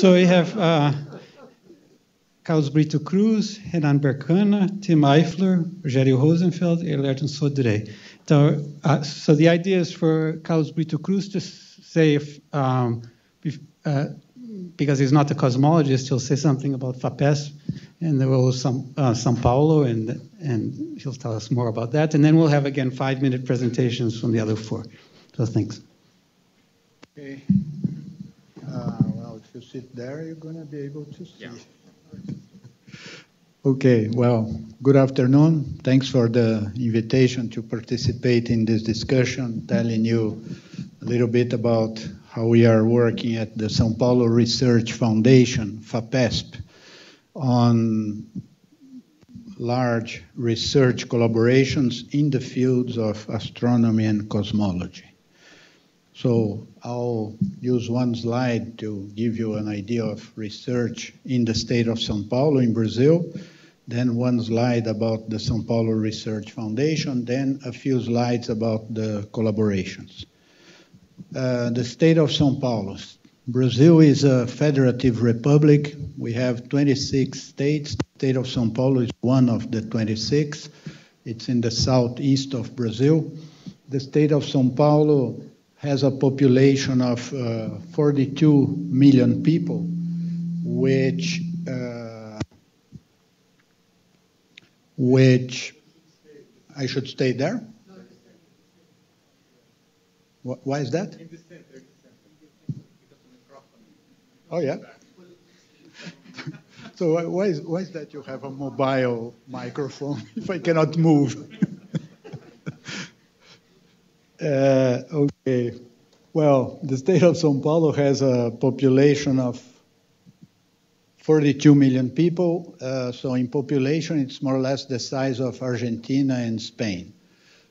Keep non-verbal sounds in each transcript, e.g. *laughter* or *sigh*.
So we have uh, Carlos Brito Cruz, Rennan Barkana, Tim Eifler, Rogério Rosenfeld, and Laerte Sodré. So, uh, so the idea is for Carlos Brito Cruz to say, if, um, uh, because he's not a cosmologist, he'll say something about FAPESP and there will some uh, Sao Paulo, and and he'll tell us more about that. And then we'll have again five-minute presentations from the other four. So thanks. Okay. Uh, well, if you sit there, you're going to be able to see. Yeah. Okay, well, good afternoon. Thanks for the invitation to participate in this discussion, telling you a little bit about how we are working at the Sao Paulo Research Foundation, FAPESP, on large research collaborations in the fields of astronomy and cosmology. So I'll use one slide to give you an idea of research in the state of São Paulo in Brazil, then one slide about the São Paulo Research Foundation, then a few slides about the collaborations. Uh, the state of São Paulo. Brazil is a federative republic. We have 26 states. The state of São Paulo is one of the 26. It's in the southeast of Brazil. The state of São Paulo has a population of uh, 42 million people, which uh, which I should stay there. Why is that? Oh, yeah? *laughs* so why is, why is that you have a mobile microphone *laughs* if I cannot move? *laughs* uh, okay. Well, the state of São Paulo has a population of 42 million people. Uh, so in population, it's more or less the size of Argentina and Spain.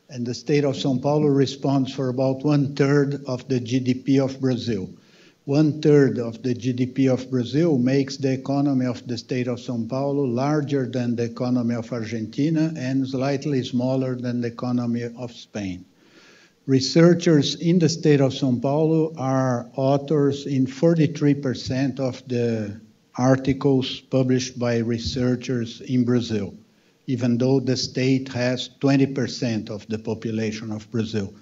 And the state of São Paulo responds for about one third of the GDP of Brazil one third of the GDP of Brazil makes the economy of the state of Sao Paulo larger than the economy of Argentina and slightly smaller than the economy of Spain. Researchers in the state of Sao Paulo are authors in 43% of the articles published by researchers in Brazil, even though the state has 20% of the population of Brazil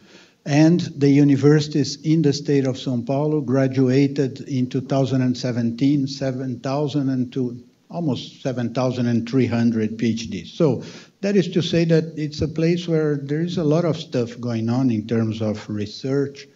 and the universities in the state of São Paulo graduated in 2017 7,000 to almost 7,300 PhDs. So that is to say that it's a place where there is a lot of stuff going on in terms of research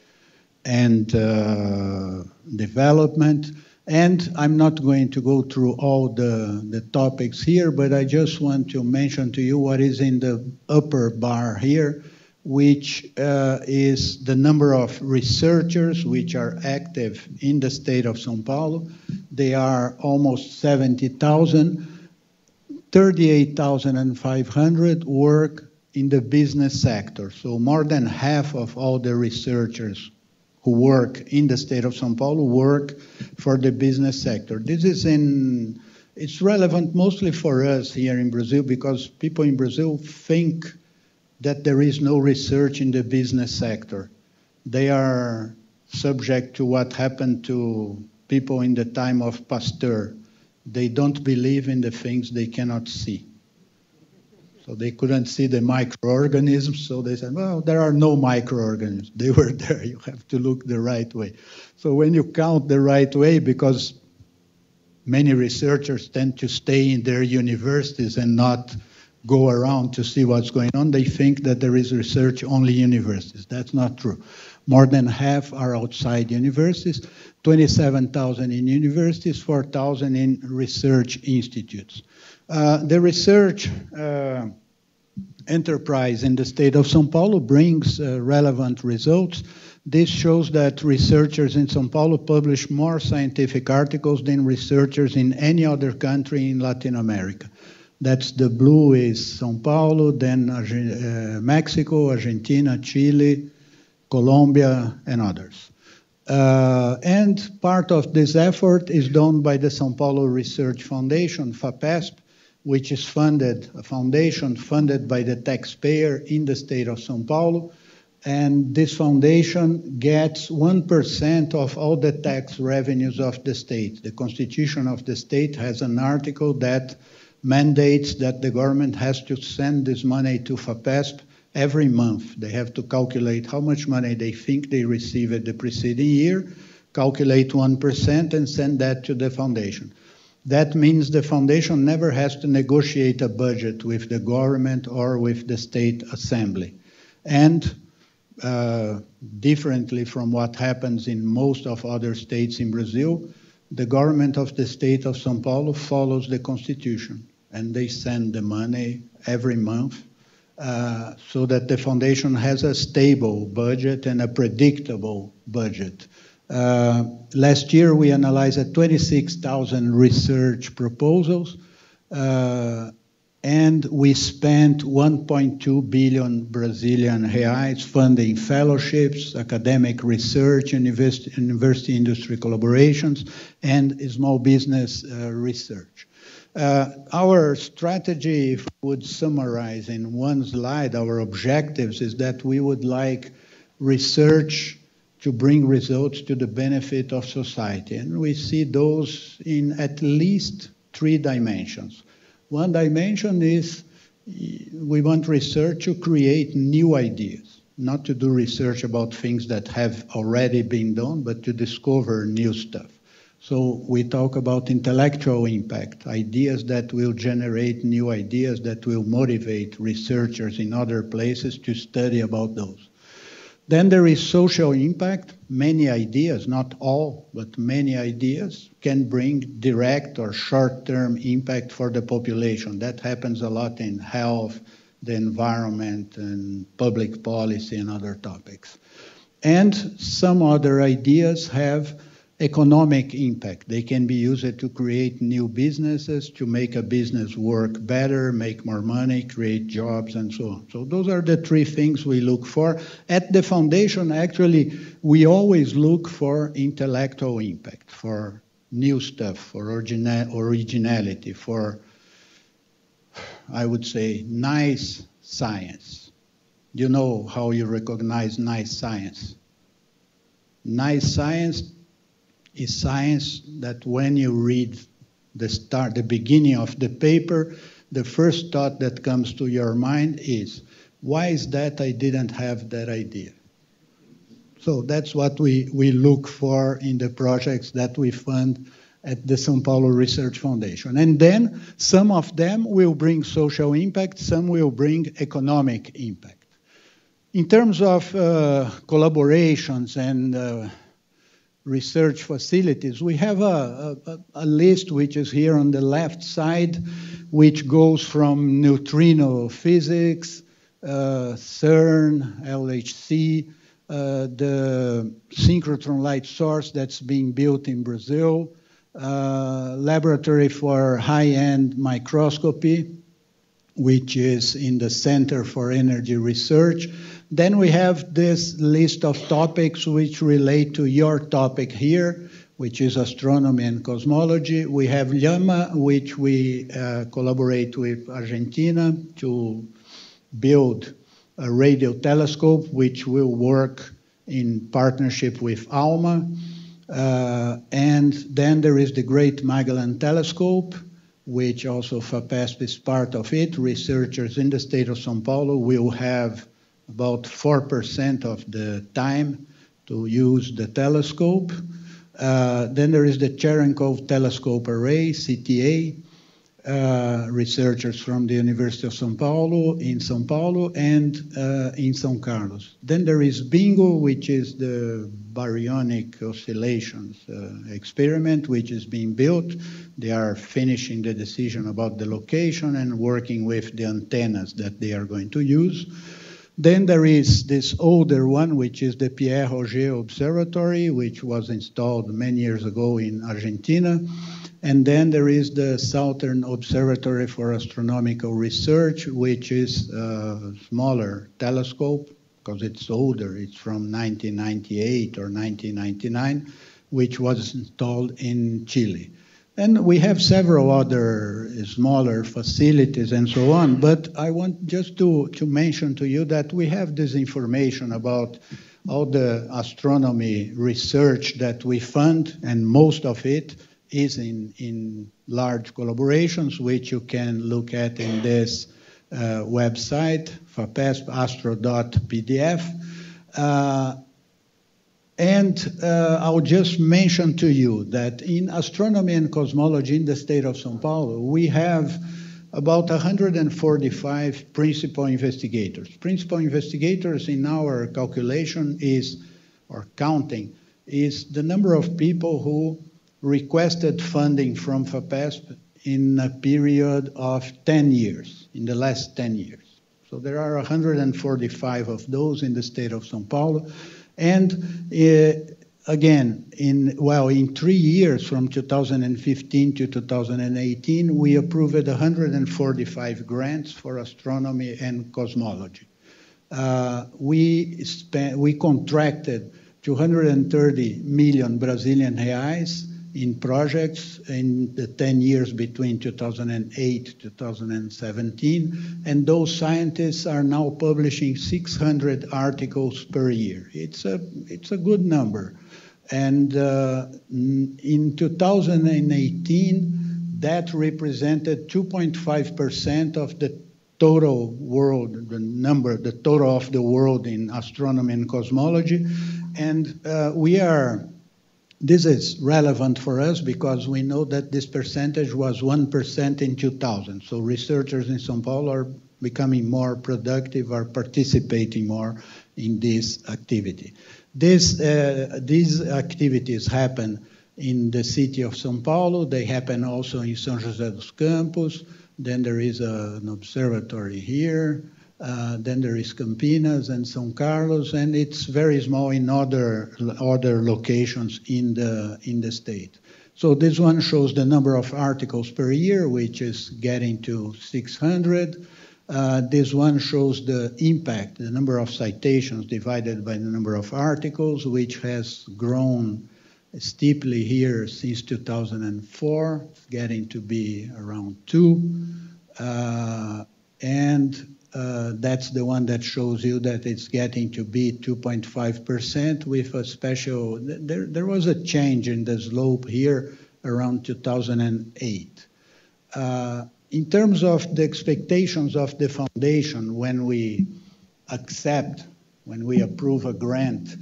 and uh, development. And I'm not going to go through all the, the topics here, but I just want to mention to you what is in the upper bar here which uh, is the number of researchers which are active in the state of São Paulo. They are almost 70,000. 38,500 work in the business sector. So more than half of all the researchers who work in the state of São Paulo work for the business sector. This is in it's relevant mostly for us here in Brazil because people in Brazil think that there is no research in the business sector. They are subject to what happened to people in the time of Pasteur. They don't believe in the things they cannot see. So they couldn't see the microorganisms, so they said, well, there are no microorganisms. *laughs* They were there. You have to look the right way. So when you count the right way, because many researchers tend to stay in their universities and not go around to see what's going on, they think that there is research only universities. That's not true. More than half are outside universities, 27,000 in universities, 4,000 in research institutes. Uh, the research uh, enterprise in the state of São Paulo brings uh, relevant results. This shows that researchers in São Paulo publish more scientific articles than researchers in any other country in Latin America. That's the blue is São Paulo, then uh, Mexico, Argentina, Chile, Colombia, and others. Uh, and part of this effort is done by the São Paulo Research Foundation, FAPESP, which is funded, a foundation funded by the taxpayer in the state of São Paulo. and this foundation gets 1% of all the tax revenues of the state. The constitution of the state has an article that mandates that the government has to send this money to FAPESP every month. They have to calculate how much money they think they received the preceding year, calculate 1%, and send that to the foundation. That means the foundation never has to negotiate a budget with the government or with the state assembly. And uh, differently from what happens in most of other states in Brazil, the government of the state of São Paulo follows the constitution and they send the money every month so that the foundation has a stable budget and a predictable budget. Uh, last year, we analyzed 26,000 research proposals, uh, and we spent 1.2 billion Brazilian reais funding fellowships, academic research, university, industry collaborations, and small business uh, research. Uh, our strategy, would summarize in one slide, our objectives is that we would like research to bring results to the benefit of society. And we see those in at least three dimensions. One dimension is we want research to create new ideas, not to do research about things that have already been done, but to discover new stuff. So we talk about intellectual impact, ideas that will generate new ideas that will motivate researchers in other places to study about those. Then there is social impact. Many ideas, not all, but many ideas can bring direct or short term impact for the population. That happens a lot in health, the environment, and public policy and other topics. And some other ideas have economic impact. They can be used to create new businesses, to make a business work better, make more money, create jobs, and so on. So those are the three things we look for. At the foundation, actually, we always look for intellectual impact, for new stuff, for origina- originality, for, I would say, nice science. You know how you recognize nice science. Nice science is science that when you read the start, the beginning of the paper, the first thought that comes to your mind is, why is that I didn't have that idea? So that's what we, we look for in the projects that we fund at the São Paulo Research Foundation. And then some of them will bring social impact, some will bring economic impact. In terms of uh, collaborations and uh, research facilities. We have a, a, a, list which is here on the left side, which goes from neutrino physics, uh, CERN, LHC, uh, the synchrotron light source that's being built in Brazil, uh, laboratory for high-end microscopy, which is in the Center for Energy Research, then we have this list of topics which relate to your topic here, which is astronomy and cosmology. We have Llama, which we uh, collaborate with Argentina to build a radio telescope, which will work in partnership with ALMA. Uh, and then there is the Great Magellan Telescope, which also FAPESP is part of it. Researchers in the state of São Paulo will have about 4% of the time to use the telescope. Uh, then there is the Cherenkov Telescope Array, CTA, uh, researchers from the University of São Paulo in São Paulo and uh, in São Carlos. Then there is BINGO, which is the baryonic oscillations uh, experiment, which is being built. They are finishing the decision about the location and working with the antennas that they are going to use. Then there is this older one, which is the Pierre Auger Observatory, which was installed many years ago in Argentina. And then there is the Southern Observatory for Astronomical Research, which is a smaller telescope because it's older. It's from 1998 or 1999, which was installed in Chile. And we have several other smaller facilities and so on, but I want just to, to mention to you that we have this information about all the astronomy research that we fund, and most of it is in, in large collaborations, which you can look at in this uh, website, fapespastro.pdf. Uh, and uh, I'll just mention to you that in astronomy and cosmology in the state of Sao Paulo, we have about 145 principal investigators. Principal investigators in our calculation is, or counting, is the number of people who requested funding from FAPESP in a period of 10 years, in the last 10 years. So there are 145 of those in the state of Sao Paulo. And uh, again, in well, in three years from 2015 to 2018, we approved 145 grants for astronomy and cosmology. Uh, we spent, we contracted 230 million Brazilian reais in projects in the 10 years between 2008 2017 and those scientists are now publishing 600 articles per year. It's a it's a good number. And uh, in 2018 that represented 2.5% of the total world the number the total of the world in astronomy and cosmology. And uh, we are this is relevant for us because we know that this percentage was 1% in 2000. So researchers in São Paulo are becoming more productive, are participating more in this activity. This, uh, these activities happen in the city of São Paulo. They happen also in São José dos Campos. Then there is a, an observatory here. Uh, then there is Campinas and São Carlos, and it's very small in other other locations in the in the state. So this one shows the number of articles per year, which is getting to 600. Uh, this one shows the impact, the number of citations divided by the number of articles, which has grown steeply here since 2004, getting to be around two. Uh, and uh, that's the one that shows you that it's getting to be 2.5% with a special. There, there was a change in the slope here around 2008. Uh, in terms of the expectations of the foundation, when we accept, when we approve a grant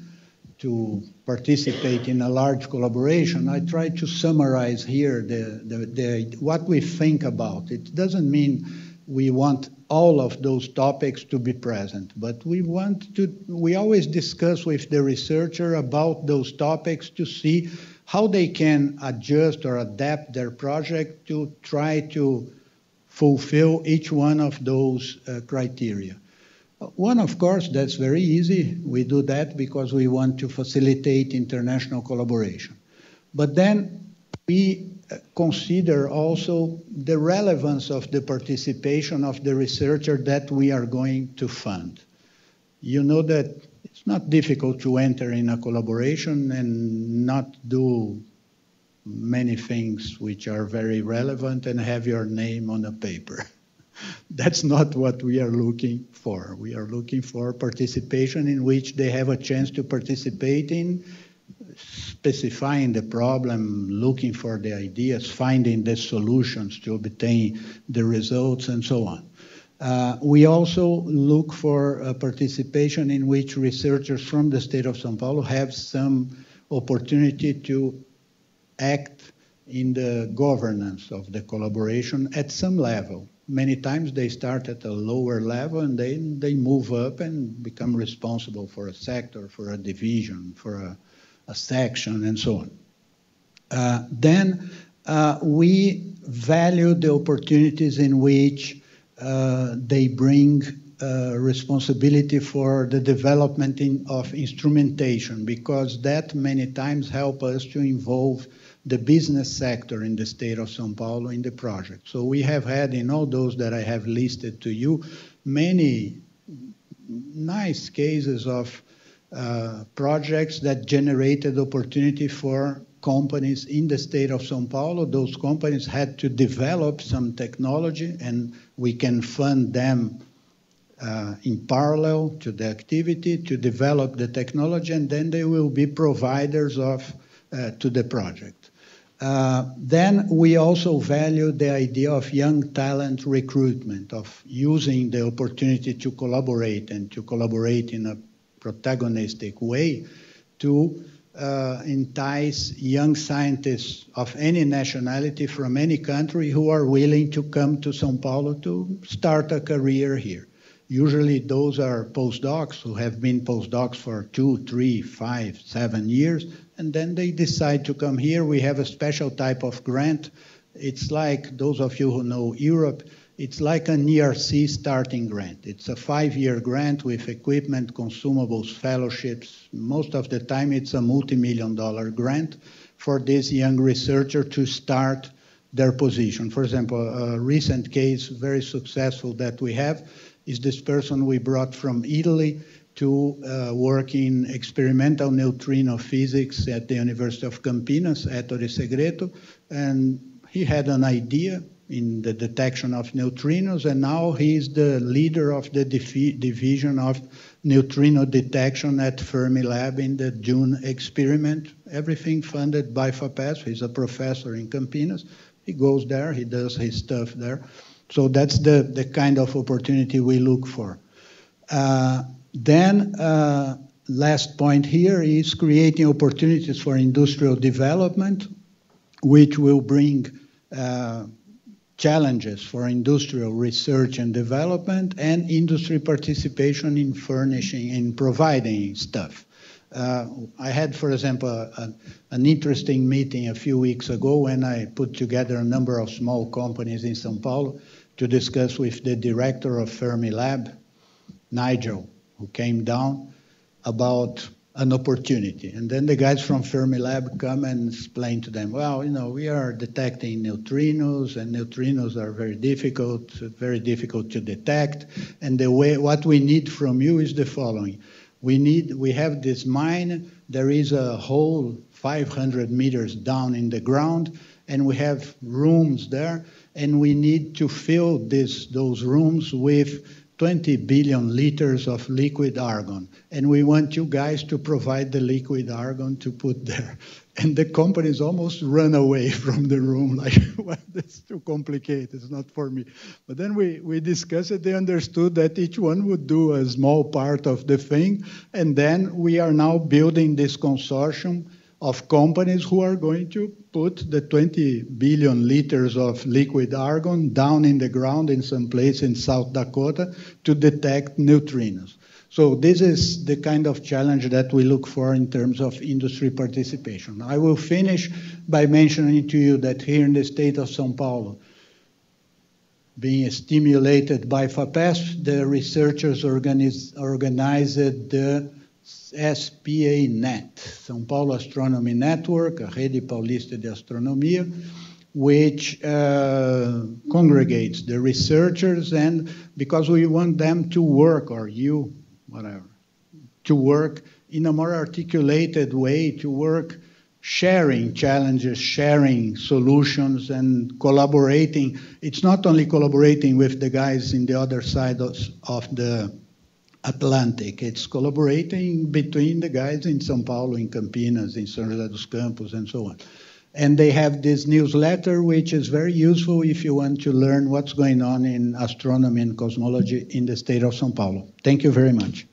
to participate in a large collaboration, I try to summarize here the, the, the, what we think about. It doesn't mean we want all of those topics to be present. But we want to, we always discuss with the researcher about those topics to see how they can adjust or adapt their project to try to fulfill each one of those uh, criteria. One, of course, that's very easy. We do that because we want to facilitate international collaboration. But then we consider also the relevance of the participation of the researcher that we are going to fund. You know that it's not difficult to enter in a collaboration and not do many things which are very relevant and have your name on a paper. *laughs* That's not what we are looking for. We are looking for participation in which they have a chance to participate in specifying the problem, looking for the ideas, finding the solutions to obtain the results, and so on. Uh, we also look for a participation in which researchers from the state of São Paulo have some opportunity to act in the governance of the collaboration at some level. Many times they start at a lower level and then they move up and become responsible for a sector, for a division, for a section, and so on. Uh, then uh, we value the opportunities in which uh, they bring uh, responsibility for the development in, of instrumentation because that many times help us to involve the business sector in the state of São Paulo in the project. So we have had in all those that I have listed to you many nice cases of uh, projects that generated opportunity for companies in the state of Sao Paulo. Those companies had to develop some technology, and we can fund them uh, in parallel to the activity to develop the technology, and then they will be providers of uh, to the project. Uh, then we also value the idea of young talent recruitment, of using the opportunity to collaborate and to collaborate in a protagonistic way to uh, entice young scientists of any nationality from any country who are willing to come to Sao Paulo to start a career here. Usually, those are postdocs who have been postdocs for two, three, five, seven years, and then they decide to come here. We have a special type of grant. It's like those of you who know Europe, it's like an ERC starting grant. It's a five year grant with equipment, consumables, fellowships. Most of the time, it's a multi million dollar grant for this young researcher to start their position. For example, a recent case, very successful that we have, is this person we brought from Italy to uh, work in experimental neutrino physics at the University of Campinas, Ettore Segreto, and he had an idea in the detection of neutrinos, and now he is the leader of the division of neutrino detection at Fermilab in the Dune experiment. Everything funded by FAPESP. He's a professor in Campinas. He goes there, he does his stuff there. So that's the, the kind of opportunity we look for. Uh, then, uh, last point here is creating opportunities for industrial development, which will bring uh, challenges for industrial research and development and industry participation in furnishing and providing stuff. Uh, I had, for example, a, an interesting meeting a few weeks ago when I put together a number of small companies in Sao Paulo to discuss with the director of Fermilab, Nigel, who came down about an opportunity. And then the guys from Fermilab come and explain to them, well, you know, we are detecting neutrinos, and neutrinos are very difficult, very difficult to detect. And the way what we need from you is the following: we need, we have this mine. There is a hole 500 meters down in the ground, and we have rooms there, and we need to fill this those rooms with 20 billion liters of liquid argon. And we want you guys to provide the liquid argon to put there. *laughs* And the companies almost run away *laughs* from the room, like, *laughs* well, that's too complicated, it's not for me. But then we, we discussed it, they understood that each one would do a small part of the thing. And then we are now building this consortium of companies who are going to put the 20 billion liters of liquid argon down in the ground in some place in South Dakota to detect neutrinos. So this is the kind of challenge that we look for in terms of industry participation. I will finish by mentioning to you that here in the state of São Paulo, being stimulated by FAPESP, the researchers organized, organized the SPA-NET, São Paulo Astronomy Network, a rede paulista de astronomia, which uh, congregates the researchers and because we want them to work, or you, whatever, to work in a more articulated way, to work sharing challenges, sharing solutions, and collaborating. It's not only collaborating with the guys in the other side of, of the Atlantic. It's collaborating between the guys in São Paulo, in Campinas, in São José dos Campos, and so on. And they have this newsletter, which is very useful if you want to learn what's going on in astronomy and cosmology in the state of São Paulo. Thank you very much.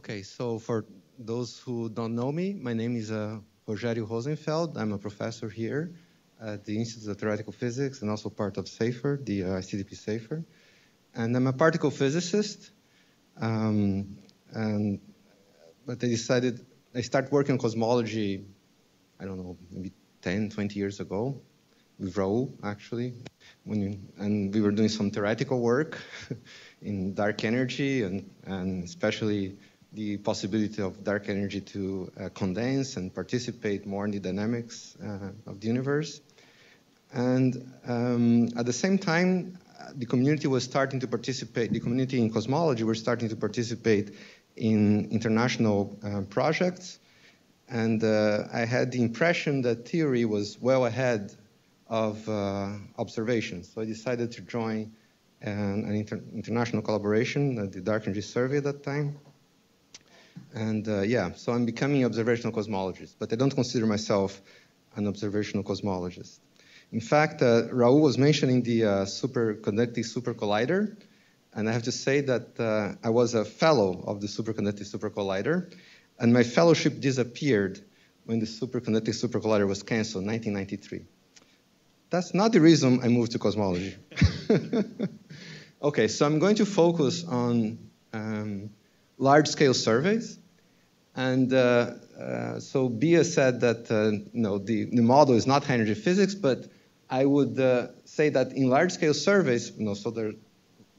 Okay, so for those who don't know me, my name is uh, Rogério Rosenfeld. I'm a professor here at the Institute of Theoretical Physics and also part of SAIFR, the uh, ICTP SAIFR. And I'm a particle physicist. Um, and, but I decided, I started working on cosmology, I don't know, maybe 10, 20 years ago, with Raul, actually. When you, and we were doing some theoretical work *laughs* in dark energy and, and especially the possibility of dark energy to uh, condense and participate more in the dynamics uh, of the universe. And um, at the same time, the community was starting to participate, the community in cosmology were starting to participate in international uh, projects. And uh, I had the impression that theory was well ahead of uh, observation. So I decided to join an, an inter international collaboration, the Dark Energy Survey at that time. And uh, yeah, so I'm becoming an observational cosmologist, but I don't consider myself an observational cosmologist. In fact, uh, Raul was mentioning the uh, superconducting super collider, and I have to say that uh, I was a fellow of the superconducting super collider, and my fellowship disappeared when the superconducting super collider was canceled in 1993. That's not the reason I moved to cosmology. *laughs* okay, so I'm going to focus on um, large-scale surveys. And uh, uh, so Bia said that uh, you the, the model is not high energy physics, but I would say that in large-scale surveys, you know, so there are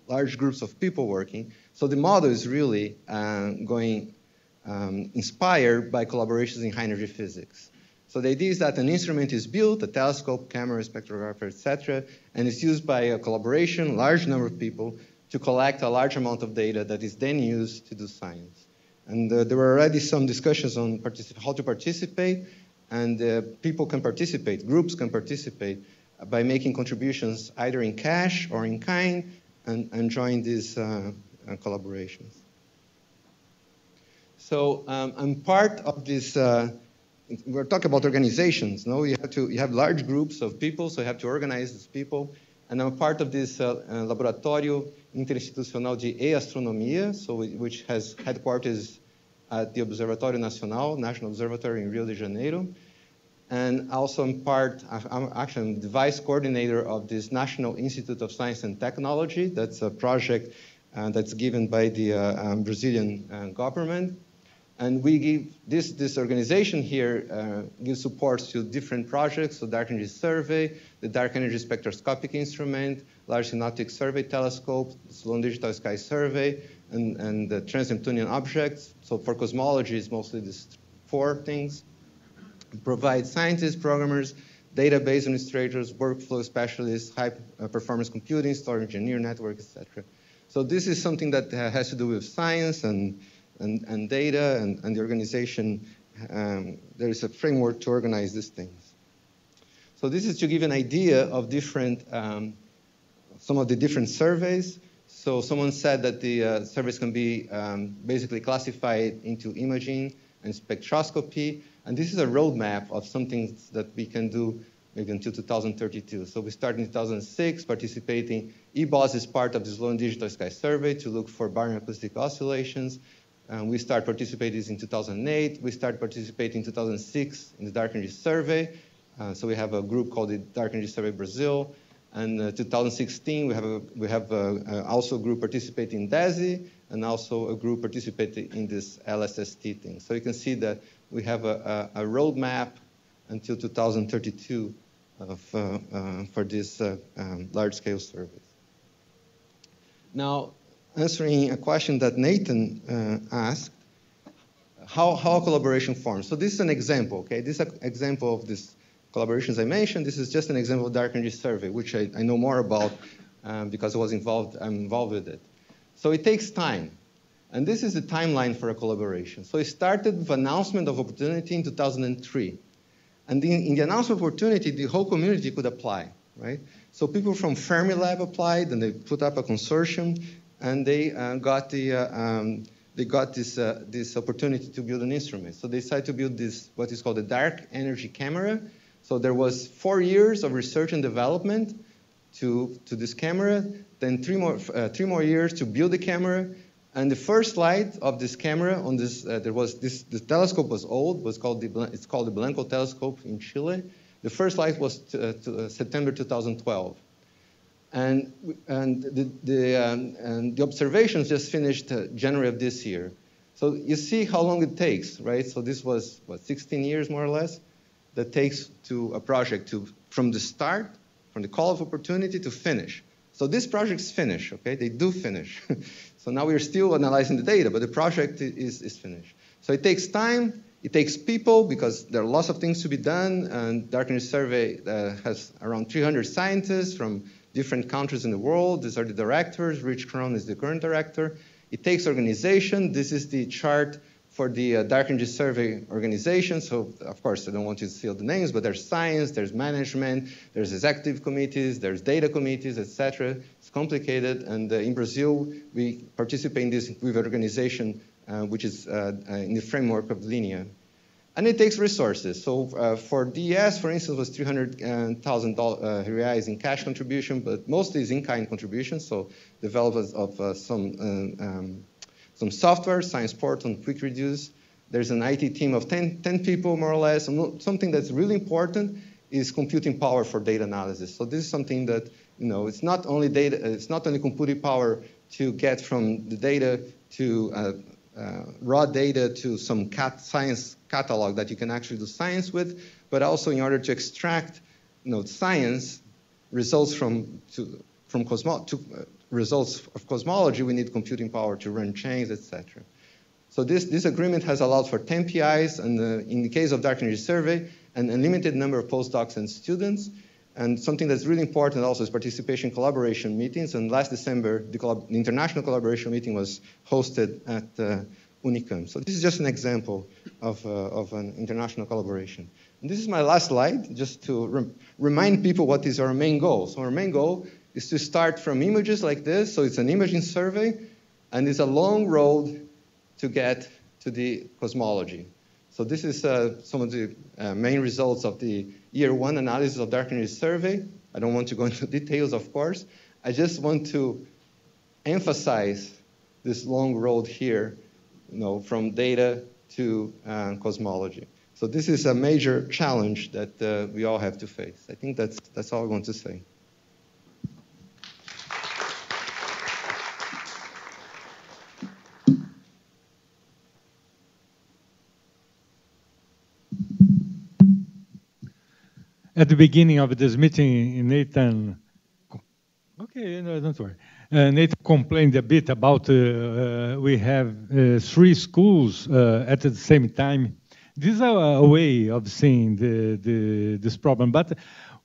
large groups of people working, so the model is really going um, inspired by collaborations in high energy physics. So the idea is that an instrument is built, a telescope, camera, spectrographer, etc., and it's used by a collaboration, large number of people, to collect a large amount of data that is then used to do science. And uh, there were already some discussions on how to participate, and uh, people can participate, groups can participate by making contributions either in cash or in kind and, and join these uh, uh collaborations. So um, I'm part of this. Uh, we're talking about organizations. No, you have to you have large groups of people, so you have to organize these people. And I'm part of this uh, uh, Laboratório Interinstitucional de E-Astronomia, so which has headquarters at the Observatório Nacional, National Observatory in Rio de Janeiro and also I'm part, I'm actually the vice coordinator of this National Institute of Science and Technology. That's a project uh, that's given by the uh, um, Brazilian uh, government. And we give, this, this organization here uh, gives support to different projects, so Dark Energy Survey, the Dark Energy Spectroscopic Instrument, Large Synoptic Survey Telescope, Sloan Digital Sky Survey, and, and the Trans-Neptunian Objects. So for cosmology, it's mostly these four things provide scientists, programmers, database administrators, workflow specialists, high uh, performance computing, storage engineer network, etc. So this is something that uh, has to do with science and, and, and data and, and the organization. Um, there is a framework to organize these things. So this is to give an idea of different, um, some of the different surveys. So someone said that the uh, surveys can be um, basically classified into imaging and spectroscopy. And this is a roadmap of some things that we can do maybe until 2032. So we started in 2006 participating. eBOSS is part of the Sloan Digital Sky Survey to look for baryon acoustic oscillations. And we started participating in 2008. We started participating in 2006 in the Dark Energy Survey. Uh, so we have a group called the Dark Energy Survey Brazil. And uh, 2016, we have, a, we have a, uh, also a group participating in DESI and also a group participating in this LSST thing. So you can see that we have a, a, roadmap until 2032 of, uh, uh, for this uh, um, large-scale surveys. Now, answering a question that Nathan uh, asked, how, how collaboration forms. So this is an example, okay? This is an example of this collaborations I mentioned. This is just an example of Dark Energy Survey, which I, I know more about um, because I was involved, I'm involved with it. So it takes time. And this is the timeline for a collaboration. So it started with announcement of opportunity in 2003. And in, in the announcement of opportunity, the whole community could apply, right? So people from Fermilab applied, and they put up a consortium, and they uh, got the uh, um, they got this uh, this opportunity to build an instrument. So they decided to build this what is called a dark energy camera. So there was four years of research and development to to this camera, then three more uh, three more years to build the camera, And the first light of this camera on this, uh, there was this, the telescope was old, was called the, it's called the Blanco telescope in Chile. The first light was uh, uh, September 2012. And, and, the, the, um, and the observations just finished uh, January of this year. So you see how long it takes, right? So this was, what, 16 years more or less? That takes to a project to, from the start, from the call of opportunity to finish. So these projects finish, okay? They do finish. *laughs* so now we're still analyzing the data, but the project is, is finished. So it takes time, it takes people because there are lots of things to be done, and Dark Energy Survey uh, has around 300 scientists from different countries in the world. These are the directors. Rich Kron is the current director. It takes organization. This is the chart for the uh, Dark Energy Survey organization. So, of course, I don't want you to see all the names, but there's science, there's management, there's executive committees, there's data committees, etc. It's complicated. And uh, in Brazil, we participate in this with organization uh, which is uh, uh, in the framework of Linea. And it takes resources. So uh, for DS, for instance, was 300,000 uh, reais in cash contribution, but mostly is in-kind contribution. So developers of uh, some uh, um, some software, Science Portal, and Quick Reduce. There's an IT team of 10, 10 people, more or less. And something that's really important is computing power for data analysis. So this is something that you know it's not only data, it's not only computing power to get from the data to uh, uh, raw data to some cat science catalog that you can actually do science with, but also in order to extract you know, science results from, to, from cosmo- to, uh, results of cosmology, we need computing power to run chains, etc. So this, this agreement has allowed for 10 PIs, and uh, in the case of Dark Energy Survey, an unlimited number of postdocs and students. And something that's really important also is participation collaboration meetings. And last December, the, collab- the international collaboration meeting was hosted at uh, Unicamp. So this is just an example of, uh, of an international collaboration. And this is my last slide, just to rem- remind people what is our main goal. So our main goal is to start from images like this. So it's an imaging survey, and it's a long road to get to the cosmology. So this is uh, some of the uh, main results of the year one analysis of dark energy survey. I don't want to go *laughs* into details, of course. I just want to emphasize this long road here, you know, from data to uh, cosmology. So this is a major challenge that uh, we all have to face. I think that's, that's all I want to say. at the beginning of this meeting, Nathan, okay, no, don't worry. Uh, Nathan complained a bit about uh, uh, we have uh, three schools uh, at the same time. This is a, way of seeing the, the, this problem, but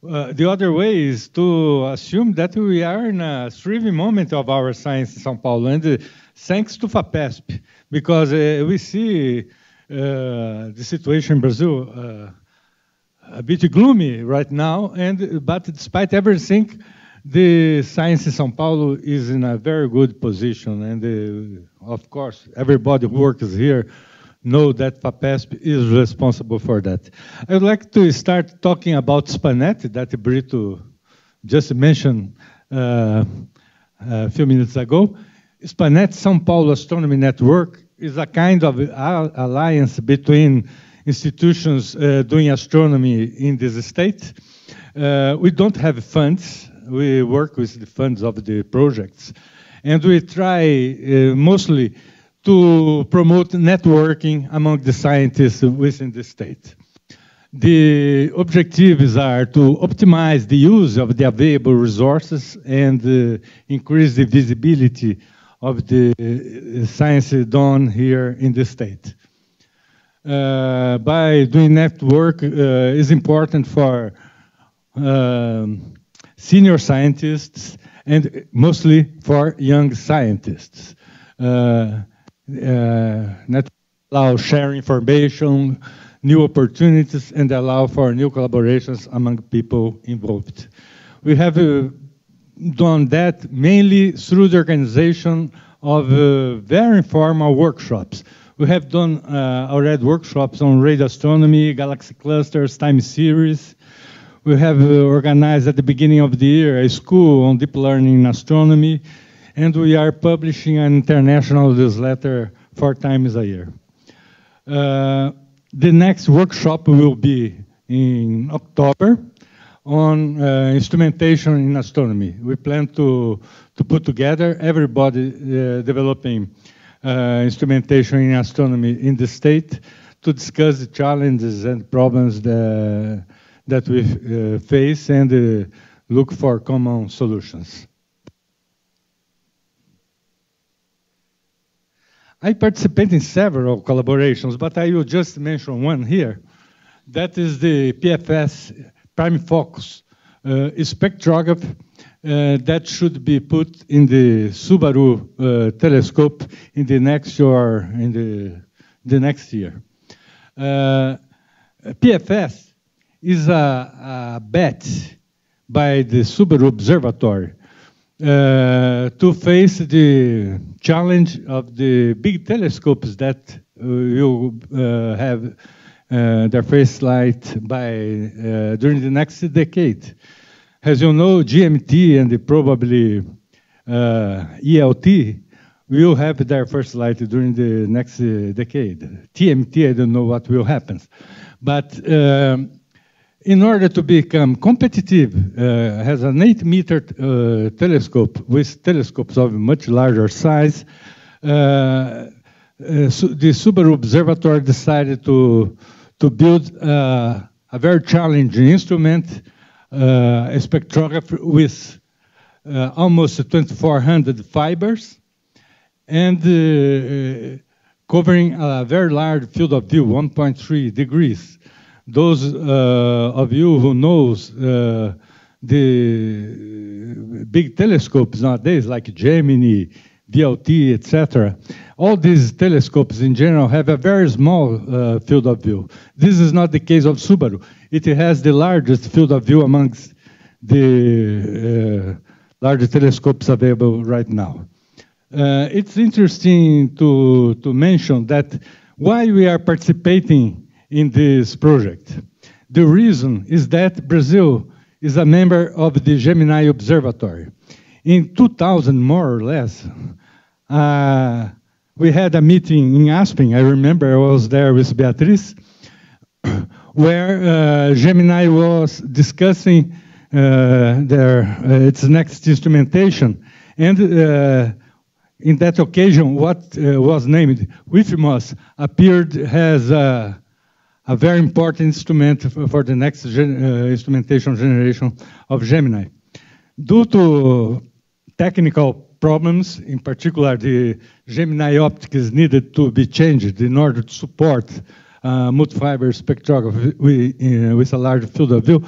uh, the other way is to assume that we are in a thriving moment of our science in São Paulo, and thanks to FAPESP, because we see the situation in Brazil a bit gloomy right now, and but despite everything, the science in São Paulo is in a very good position, and uh, of course, everybody who works here know that FAPESP is responsible for that. I would like to start talking about SPANET that Brito just mentioned uh, a few minutes ago. SPANET, São Paulo Astronomy Network, is a kind of alliance between institutions uh, doing astronomy in this state. Uh, we don't have funds. We work with the funds of the projects. And we try uh, mostly to promote networking among the scientists within the state. The objectives are to optimize the use of the available resources and uh, increase the visibility of the uh, science done here in the state. Uh, by doing network uh, is important for um, senior scientists and mostly for young scientists. Uh, net allow sharing information, new opportunities, and allow for new collaborations among people involved. We have uh, done that mainly through the organization of uh, very informal workshops we have done uh, already workshops on radio astronomy, galaxy clusters, time series. We have uh, organized at the beginning of the year a school on deep learning in astronomy. and we are publishing an international newsletter four times a year. Uh, the next workshop will be in October on uh, instrumentation in astronomy. We plan to, to put together everybody uh, developing uh, instrumentation in astronomy in the state to discuss the challenges and problems that, that we uh, face and uh, look for common solutions. I participate in several collaborations, but I will just mention one here. That is the PFS prime focus uh, spectrograph uh, that should be put in the Subaru uh, telescope in the next year, in the, the next year. Uh, PFS is a, a, bet by the Subaru Observatory uh, to face the challenge of the big telescopes that uh, will uh, have uh, their first light by uh, during the next decade. As you know, GMT and probably ELT will have their first light during the next decade. TMT, I don't know what will happen. But um, in order to become competitive, uh, has an 8 meter uh, telescope with telescopes of much larger size. Uh, so the Subaru Observatory decided to, to build a very challenging instrument, a spectrograph with almost 2,400 fibers and uh, covering a very large field of view, 1.3 degrees those uh, of you who knows uh, the big telescopes nowadays, like Gemini, VLT, etc., all these telescopes in general have a very small uh, field of view. This is not the case of Subaru. It has the largest field of view amongst the uh, telescopes available right now. Uh, it's interesting to, to mention that why we are participating in this project. The reason is that Brazil is a member of the Gemini Observatory. In 2000, more or less, uh, we had a meeting in Aspen. I remember I was there with Beatriz, *coughs* where uh, Gemini was discussing uh, their uh, its next instrumentation, and uh, in that occasion, what uh, was named WIFMOS appeared as a a very important instrument for the next gen, uh, instrumentation generation of Gemini. Due to technical problems, in particular the Gemini optics needed to be changed in order to support uh, multi-fiber spectrography with, uh, with, a large field of view,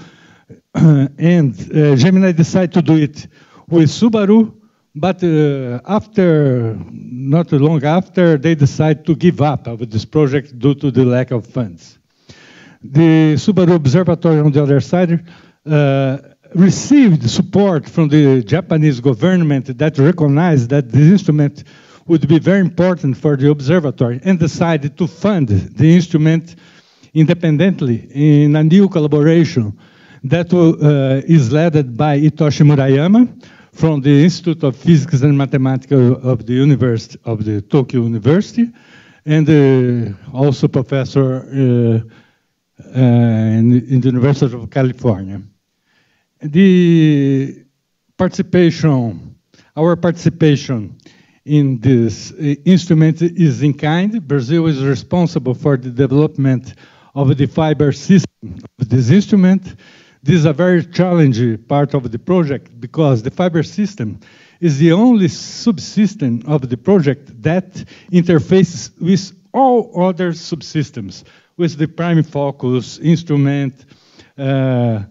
*clears throat* and uh, Gemini decided to do it with Subaru, but uh, after, not long after, they decided to give up of this project due to the lack of funds. The Subaru Observatory, on the other side, uh, received support from the Japanese government that recognized that this instrument would be very important for the observatory and decided to fund the instrument independently in a new collaboration that uh, is led by Hitoshi Murayama from the Institute of Physics and Mathematics of the University of the Tokyo University and uh, also Professor uh, in, in, the University of California. The participation, our participation in this uh, instrument is in kind. Brazil is responsible for the development of the fiber system of this instrument. This is a very challenging part of the project because the fiber system is the only subsystem of the project that interfaces with all other subsystems with the prime focus instrument, uh,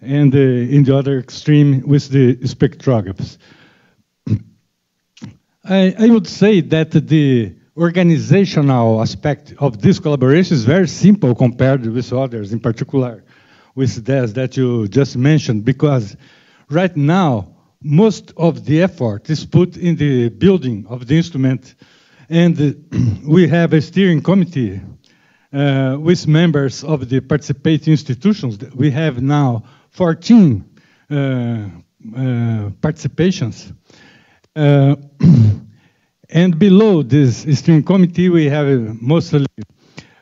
and uh, in the other extreme with the spectrographs. *clears throat* I, I, would say that the organizational aspect of this collaboration is very simple compared with others, in particular with this that you just mentioned, because right now, most of the effort is put in the building of the instrument, and *clears throat* we have a steering committee uh, with members of the participating institutions. We have now 14 uh, uh, participations. Uh, *clears throat* and below this steering committee, we have mostly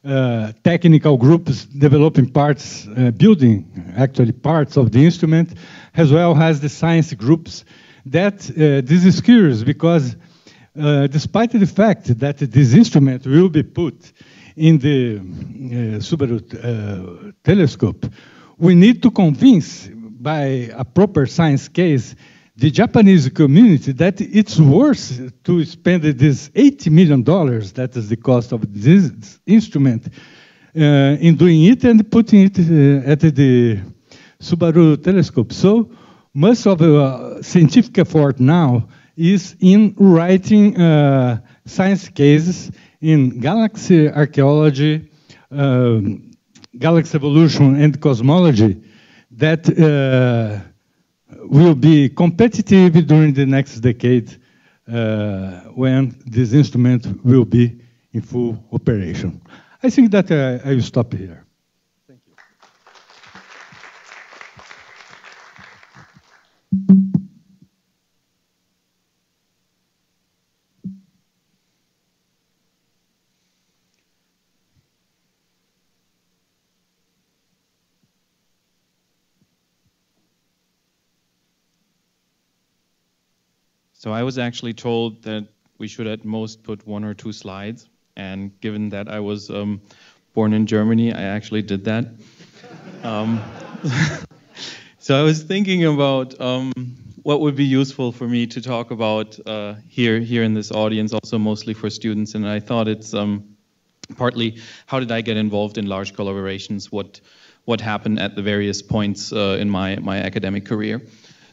uh, technical groups developing parts, uh, building actually parts of the instrument, as well as the science groups. That uh, this is curious because despite the fact that this instrument will be put in the uh, Subaru uh, telescope, we need to convince by a proper science case the Japanese community that it's worth to spend this $80 million, that is the cost of this instrument, uh, in doing it and putting it uh, at the Subaru telescope. So most of the scientific effort now is in writing uh, science cases in galaxy archaeology, um, galaxy evolution, and cosmology that uh, will be competitive during the next decade uh, when this instrument will be in full operation. I think that uh, I will stop here. So I was actually told that we should at most put one or two slides. And given that I was um, born in Germany, I actually did that. *laughs* um, *laughs* so I was thinking about um, what would be useful for me to talk about uh, here, here in this audience, also mostly for students. And I thought it's um, partly how did I get involved in large collaborations? What what happened at the various points uh, in my my academic career?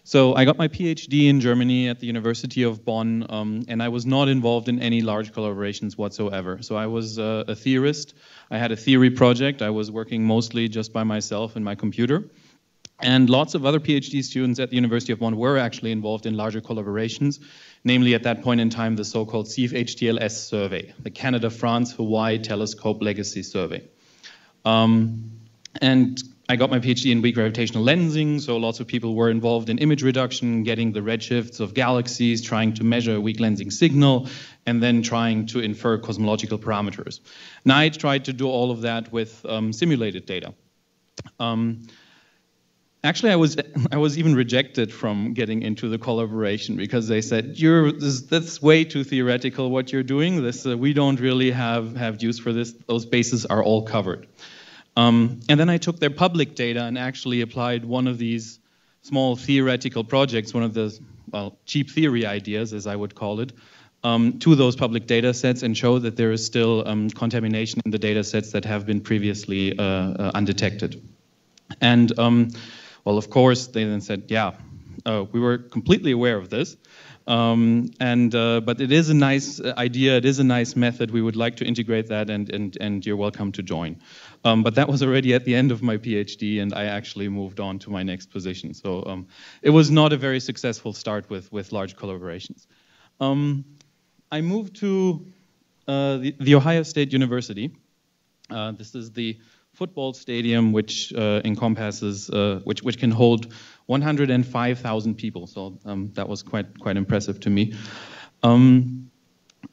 So I got my PhD in Germany at the University of Bonn, um, and I was not involved in any large collaborations whatsoever. So I was uh, a theorist. I had a theory project. I was working mostly just by myself and my computer. And lots of other PhD students at the University of Bonn were actually involved in larger collaborations, namely at that point in time the so-called CFHTLS survey, the Canada-France-Hawaii Telescope Legacy Survey. Um, and I got my PhD in weak gravitational lensing, so lots of people were involved in image reduction, getting the redshifts of galaxies, trying to measure a weak lensing signal, and then trying to infer cosmological parameters. I tried to do all of that with um, simulated data. Um, actually, I was *laughs* I was even rejected from getting into the collaboration because they said you're this, that's way too theoretical what you're doing. This uh, we don't really have have use for this. Those bases are all covered. Um, and then I took their public data and actually applied one of these small theoretical projects, one of the well, cheap theory ideas, as I would call it, um, to those public data sets and show that there is still um, contamination in the data sets that have been previously uh, uh, undetected. And, um, well, of course, they then said, yeah, uh, we were completely aware of this. Um, and uh, but it is a nice idea. It is a nice method. We would like to integrate that, and and and you're welcome to join. Um, but that was already at the end of my PhD, and I actually moved on to my next position. So um, it was not a very successful start with, with large collaborations. Um, I moved to uh, the, the, Ohio State University. Uh, this is the football stadium which uh, encompasses, uh, which, which can hold 105,000 people. So um, that was quite, quite impressive to me. Um,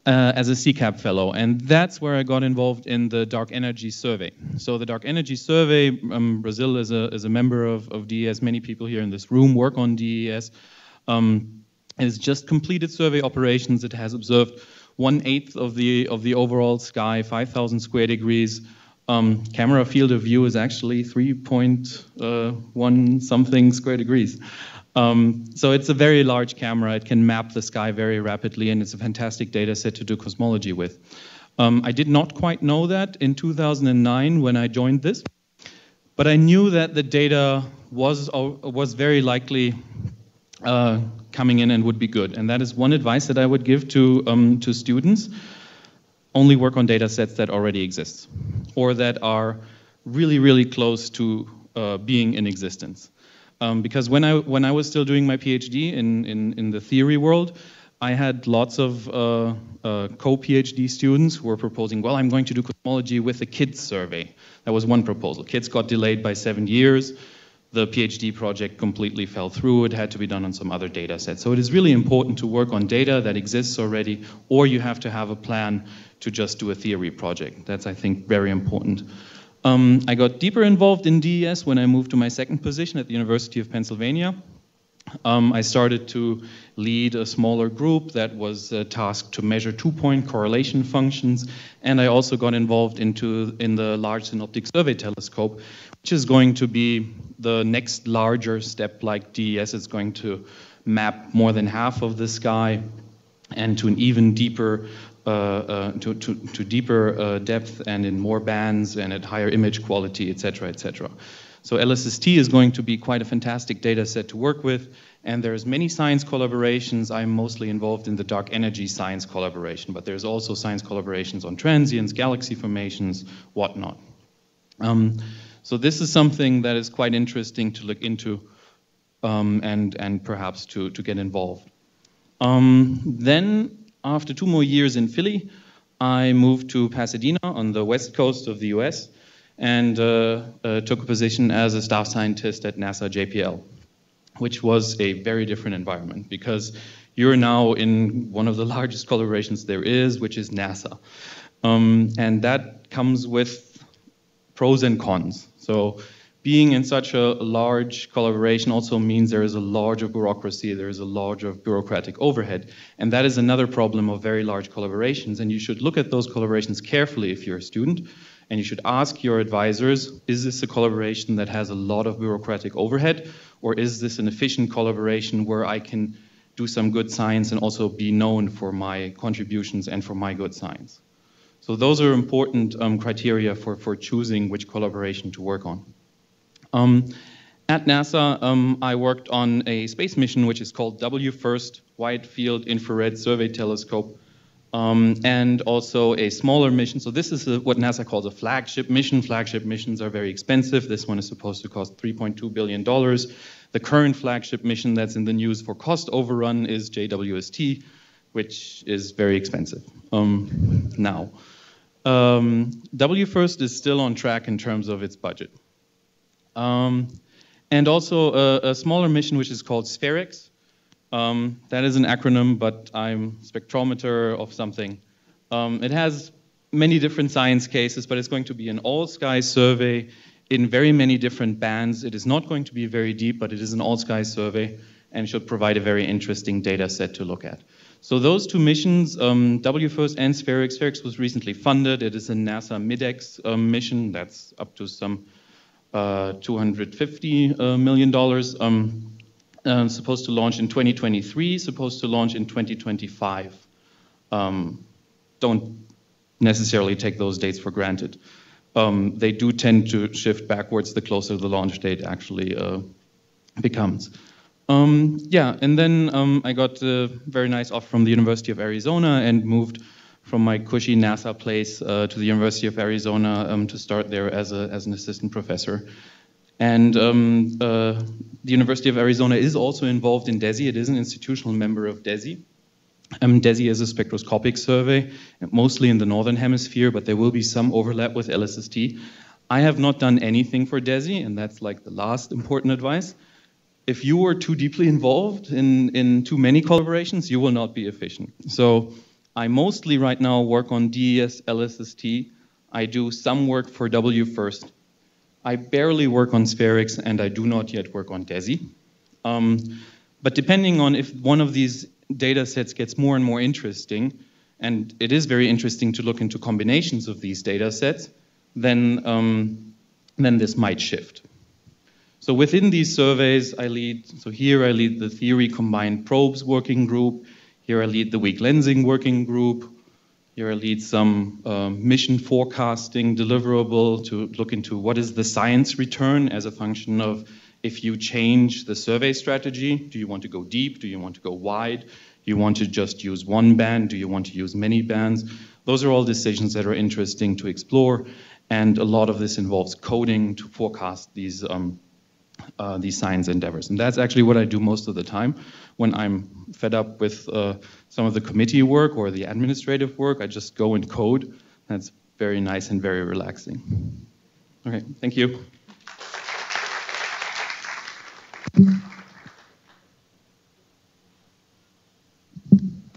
uh, as a CCAPP fellow, and that's where I got involved in the Dark Energy Survey. So the Dark Energy Survey, um, Brazil is a, is a member of, of DES. Many people here in this room work on DES. Um, it's just completed survey operations. It has observed one eighth of the of the overall sky, 5,000 square degrees. Um, camera field of view is actually 3.1 uh, something square degrees. Um, so it's a very large camera. It can map the sky very rapidly, and it's a fantastic data set to do cosmology with. Um, I did not quite know that in 2009 when I joined this, but I knew that the data was, uh, was very likely uh, coming in and would be good. And that is one advice that I would give to, um, to students. Only work on data sets that already exist or that are really, really close to uh, being in existence. Um, because when I when I was still doing my PhD in in, in the theory world, I had lots of uh, uh, co-PhD students who were proposing, well, I'm going to do cosmology with a KiDS survey. That was one proposal. KiDS got delayed by seven years. the PhD project completely fell through. It had to be done on some other data set. So it is really important to work on data that exists already, or you have to have a plan to just do a theory project. That's, I think, very important. Um, I got deeper involved in DES when I moved to my second position at the University of Pennsylvania. Um, I started to lead a smaller group that was uh, tasked to measure two-point correlation functions, and I also got involved into in the Large Synoptic Survey Telescope, which is going to be the next larger step like DES. It's going to map more than half of the sky and to an even deeper to, to, to, deeper uh, depth and in more bands and at higher image quality, etc., etc. So LSST is going to be quite a fantastic data set to work with, and there's many science collaborations. I'm mostly involved in the dark energy science collaboration, but there's also science collaborations on transients, galaxy formations, whatnot. Um, so this is something that is quite interesting to look into um, and, and perhaps to, to get involved. Um, then, after two more years in Philly, I moved to Pasadena on the west coast of the US and uh, uh, took a position as a staff scientist at NASA JPL, which was a very different environment because you're now in one of the *laughs* largest collaborations there is, which is NASA. Um, and that comes with pros and cons. So being in such a large collaboration also means there is a larger bureaucracy, there is a larger bureaucratic overhead. And that is another problem of very large collaborations. And you should look at those collaborations carefully if you're a student. And you should ask your advisors is this a collaboration that has a lot of bureaucratic overhead? Or is this an efficient collaboration where I can do some good science and also be known for my contributions and for my good science? So those are important um, criteria for, for choosing which collaboration to work on. Um, at NASA, um, I worked on a space mission which is called WFIRST Wide Field Infrared Survey Telescope, um, and also a smaller mission. So this is a, what NASA calls a flagship mission. Flagship missions are very expensive. This one is supposed to cost 3.2 billion dollars. The current flagship mission that's in the news for cost overrun is JWST, which is very expensive um, now. Um, WFIRST is still on track in terms of its budget. Um, and also a, a, smaller mission which is called SPHEREx. Um, that is an acronym, but I'm spectrometer of something. Um, it has many different science cases, but it's going to be an all-sky survey in very many different bands. It is not going to be very deep, but it is an all-sky survey and should provide a very interesting data set to look at. So those two missions, um, WFIRST and SPHEREx, SPHEREx was recently funded. It is a NASA MIDEX um, mission that's up to some $250 uh. Um, uh, supposed to launch in 2023, supposed to launch in 2025. Um, don't necessarily take those dates for granted. Um, they do tend to shift backwards the closer the launch date actually uh, becomes. Um, yeah, and then um, I got a very nice offer from the University of Arizona and moved from my cushy NASA place uh, to the University of Arizona um, to start there as, a, as an assistant professor. And um, uh, the University of Arizona is also involved in DESI. It is an institutional member of DESI. Um, DESI is a spectroscopic survey, mostly in the northern hemisphere, but there will be some overlap with LSST. I have not done anything for DESI, and that's like the last important advice if you are too deeply involved in, in too many collaborations, you will not be efficient. So I mostly right now work on DES LSST. I do some work for WFIRST. I barely work on SPHEREx, and I do not yet work on DESI. Um, but depending on if one of these data sets gets more and more interesting, and it is very interesting to look into combinations of these data sets, then, um, then this might shift. So within these surveys, I lead, so here I lead the theory combined probes working group. Here I lead the weak lensing working group. Here I lead some um, mission forecasting deliverable to look into what is the science return as a function of if you change the survey strategy. Do you want to go deep? Do you want to go wide? Do you want to just use one band? Do you want to use many bands? Those are all decisions that are interesting to explore. And a lot of this involves coding to forecast these um, uh, these science endeavors. And that's actually what I do most of the time when I'm fed up with uh, some of the committee work or the administrative work, I just go and code. That's very nice and very relaxing. Okay, thank you.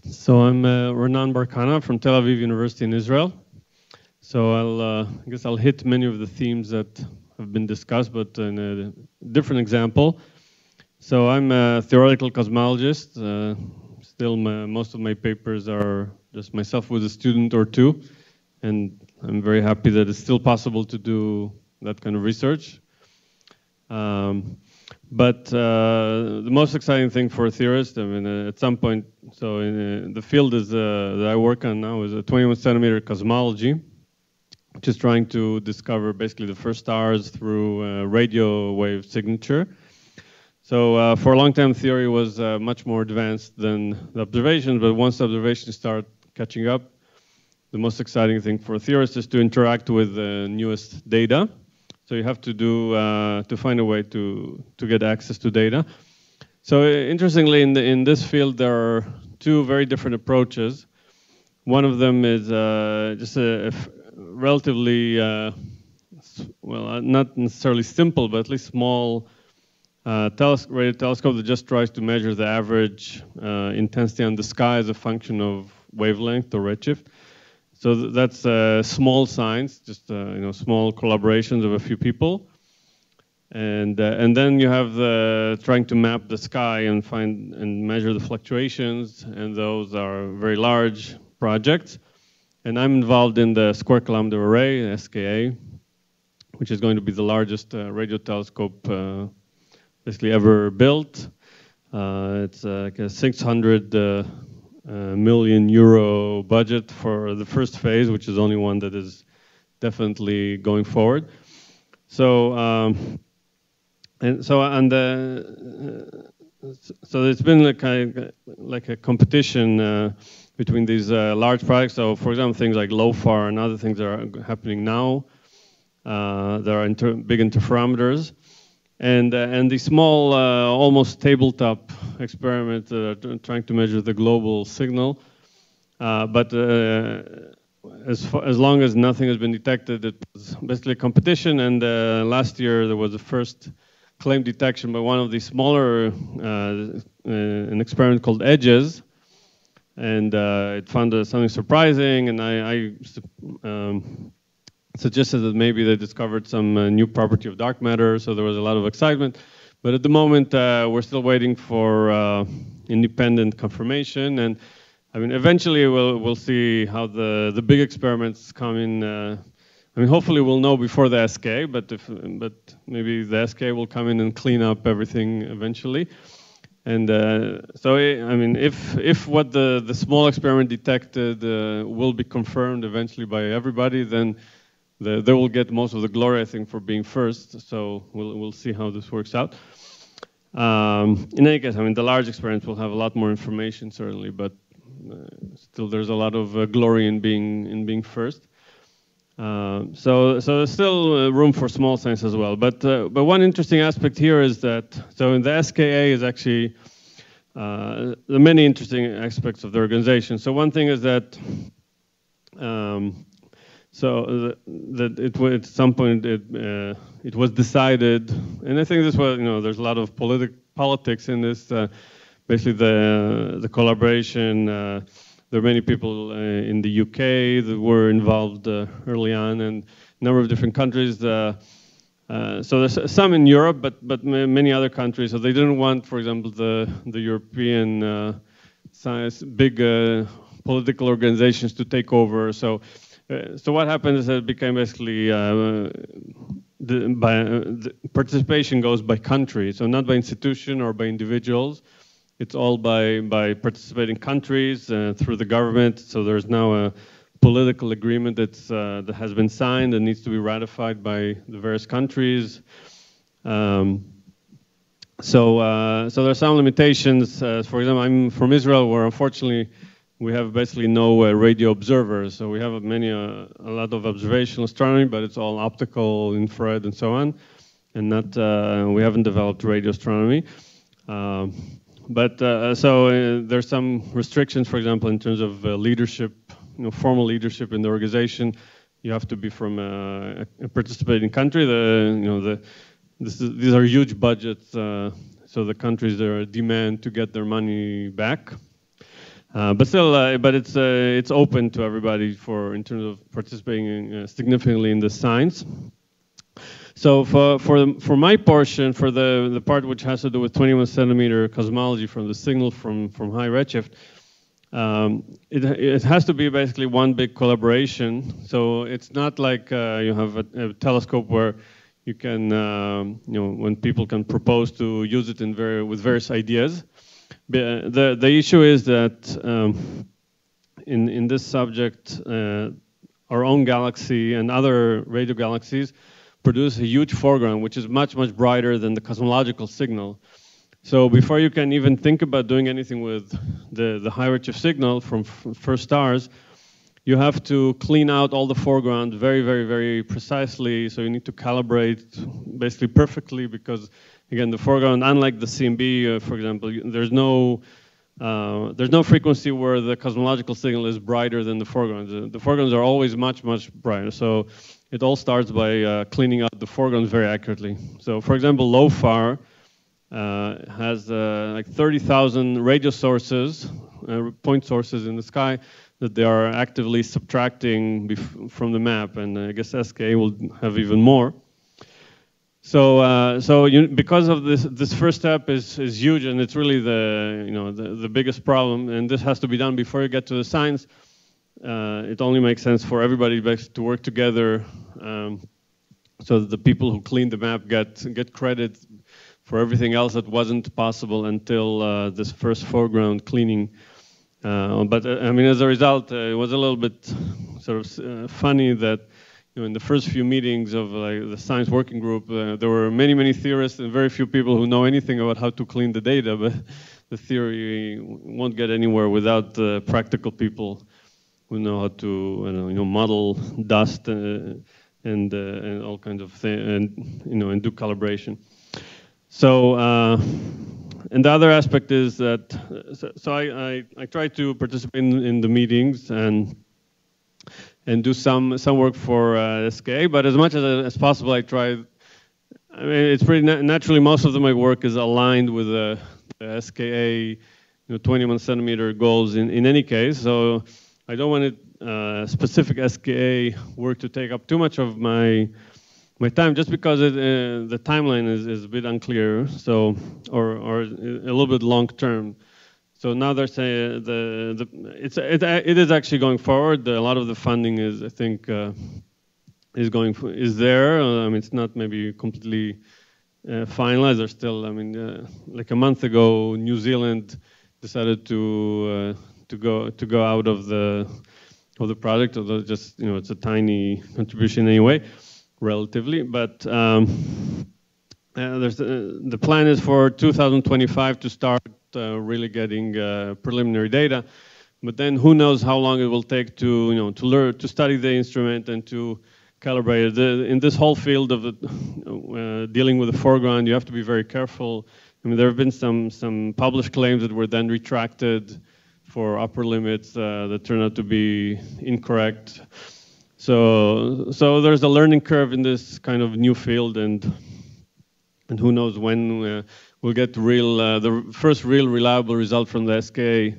So I'm uh, Rennan Barkana from Tel Aviv University in Israel. So I'll, uh, I guess I'll hit many of the themes that have been discussed, but in a different example. So I'm a theoretical cosmologist. Uh, still, my, most of my papers are just myself with a student or two, and I'm very happy that it's still possible to do that kind of research. Um, but uh, the most exciting thing for a theorist, I mean, uh, at some point, so in, uh, the field is uh, that I work on now is a 21 centimeter cosmology, which is trying to discover basically the first stars through uh, radio wave signature. So uh, for a long time, theory was much more advanced than the observations, but once the observations start catching up, the most exciting thing for a theorist is to interact with the newest data. So you have to do uh, to find a way to to get access to data. So interestingly, in the, in this field, there are two very different approaches. One of them is uh, just a, a relatively uh, well, uh, not necessarily simple, but at least small uh, teles radio telescope that just tries to measure the average uh, intensity on the sky as a function of wavelength or redshift. So th that's uh, small science, just uh, you know small collaborations of a few people, and uh, and then you have the trying to map the sky and find and measure the fluctuations, and those are very large projects. And I'm involved in the Square Kilometer Array, SKA, which is going to be the largest radio telescope basically ever built. Uh, it's like a 600 million euro budget for the first phase, which is only one that is definitely going forward. So, um, and so, and uh, so it's been like a, like a competition uh, between these uh, large projects. So, for example, things like LOFAR and other things that are happening now. Uh, there are inter big interferometers and uh, and the small, uh, almost tabletop experiment uh, trying to measure the global signal. but as far, as long as nothing has been detected, it was basically a competition. And last year there was the first claim detection by one of the smaller, an experiment called EDGES, and uh, it found uh, something surprising, and I, I um, suggested that maybe they discovered some uh, new property of dark matter, so there was a lot of excitement. But at the moment, uh, we're still waiting for uh, independent confirmation, and I mean, eventually we'll we'll see how the the big experiments come in. Uh, I mean, hopefully we'll know before the SK, but if but maybe the SK will come in and clean up everything eventually. And uh, so, I mean, if if what the the small experiment detected uh, will be confirmed eventually by everybody, then the, they will get most of the glory, I think, for being first. So we'll, we'll see how this works out. Um, in any case, I mean, the large experience will have a lot more information, certainly, but uh, still there's a lot of uh, glory in being, in being first. Uh, so, so there's still uh, room for small science as well. But, uh, but one interesting aspect here is that, so in the SKA is actually, uh, the many interesting aspects of the organization. So one thing is that um, so that it at some point it uh, it was decided, and I think this was you know there's a lot of politic politics in this. Uh, basically, the the collaboration. Uh, there are many people uh, in the UK that were involved uh, early on, and a number of different countries. Uh, so there's some in Europe, but but many other countries. So they didn't want, for example, the the European science big political organizations to take over. So uh, so what happened is it became basically uh, the, by, uh, the participation goes by country, so not by institution or by individuals. It's all by by participating countries uh, through the government. So there's now a political agreement that's uh, that has been signed and needs to be ratified by the various countries. Um, so so there are some limitations. for example, I'm from Israel, where unfortunately we have basically no uh, radio observers. So we have many, uh, a lot of observational astronomy, but it's all optical, infrared, and so on, and not. Uh, we haven't developed radio astronomy. Um, but uh, so uh, there's some restrictions, for example, in terms of uh, leadership, you know, formal leadership in the organization. You have to be from a, a participating country. The you know the is, these are huge budgets, so the countries demand to get their money back. Uh, but still, uh, but it's uh, it's open to everybody for in terms of participating uh, significantly in the science. So for for for my portion, for the the part which has to do with 21 centimeter cosmology from the signal from from high redshift, um, it it has to be basically one big collaboration. So it's not like uh, you have a, a, telescope where you can um, you know when people can propose to use it in very with various ideas. The the issue is that um, in in this subject, uh, our own galaxy and other radio galaxies produce a huge foreground, which is much much brighter than the cosmological signal. So before you can even think about doing anything with the the redshift signal from first stars, you have to clean out all the foreground very, very, very precisely. So you need to calibrate basically perfectly because again, the foreground, unlike the CMB, uh, for example, there's no uh, there's no frequency where the cosmological signal is brighter than the foreground. The, the foregrounds are always much, much brighter. So it all starts by uh, cleaning out the foregrounds very accurately. So, for example, LOFAR uh, has uh, like 30,000 radio sources, uh, point sources in the sky that they are actively subtracting from the map, and I guess SKA will have even more. So, uh, so you, because of this, this first step is, is huge, and it's really the, you know, the, the biggest problem, and this has to be done before you get to the science. Uh, it only makes sense for everybody to work together um, so that the people who clean the map get, get credit for everything else that wasn't possible until uh, this first foreground cleaning. Uh, but, uh, I mean, as a result, uh, it was a little bit sort of funny that you know, in the first few meetings of like, the science working group, uh, there were many, many theorists and very few people who know anything about how to clean the data. But *laughs* the theory won't get anywhere without uh, practical people who know how to know, you know, model dust uh, and uh, and all kinds of things, and you know, and do calibration. So. Uh, and the other aspect is that, so, so I, I, I, try to participate in, in the meetings and and do some some work for uh, SKA. But as much as, as possible, I try. I mean, it's pretty na naturally most of my work is aligned with the, the SKA, you know, 21 centimeter goals in, in any case. So I don't want it, uh, specific SKA work to take up too much of my my time, just because it, uh, the timeline is, is a bit unclear. So or or a little bit long term. So now they're saying the, the it's it, it is actually going forward. A lot of the funding is I think uh, is going is there. Uh, I mean it's not maybe completely uh, finalized. There's still I mean uh, like a month ago New Zealand decided to uh, to go to go out of the of the project. Although just you know it's a tiny contribution anyway, relatively, but. Um, uh, there's, the plan is for 2025 to start uh, really getting uh, preliminary data. But then who knows how long it will take to, you know, to learn, to study the instrument and to calibrate it. The, in this whole field of uh, dealing with the foreground, you have to be very careful. I mean, there have been some, some published claims that were then retracted for upper limits uh, that turned out to be incorrect. So, so there's a learning curve in this kind of new field, and and who knows when uh, we'll get real, uh, the first real reliable result from the SKA.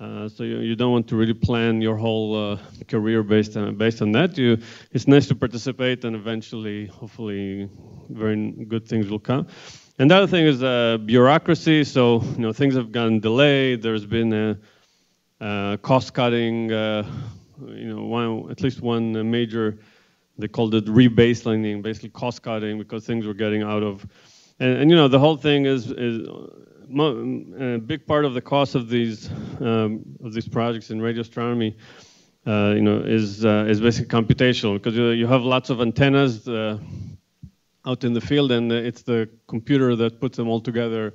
Uh, so you, you, don't want to really plan your whole uh, career based on based on that. You, it's nice to participate, and eventually, hopefully, very good things will come. And the other thing is uh, bureaucracy. So you know things have gotten delayed. There's been a, a cost cutting. Uh, you know, one at least one major. They called it rebaselining, basically cost cutting because things were getting out of and, and you know, the whole thing is, is a big part of the cost of these um, of these projects in radio astronomy, uh, you know, is uh, is basically computational because you, you have lots of antennas uh, out in the field, and it's the computer that puts them all together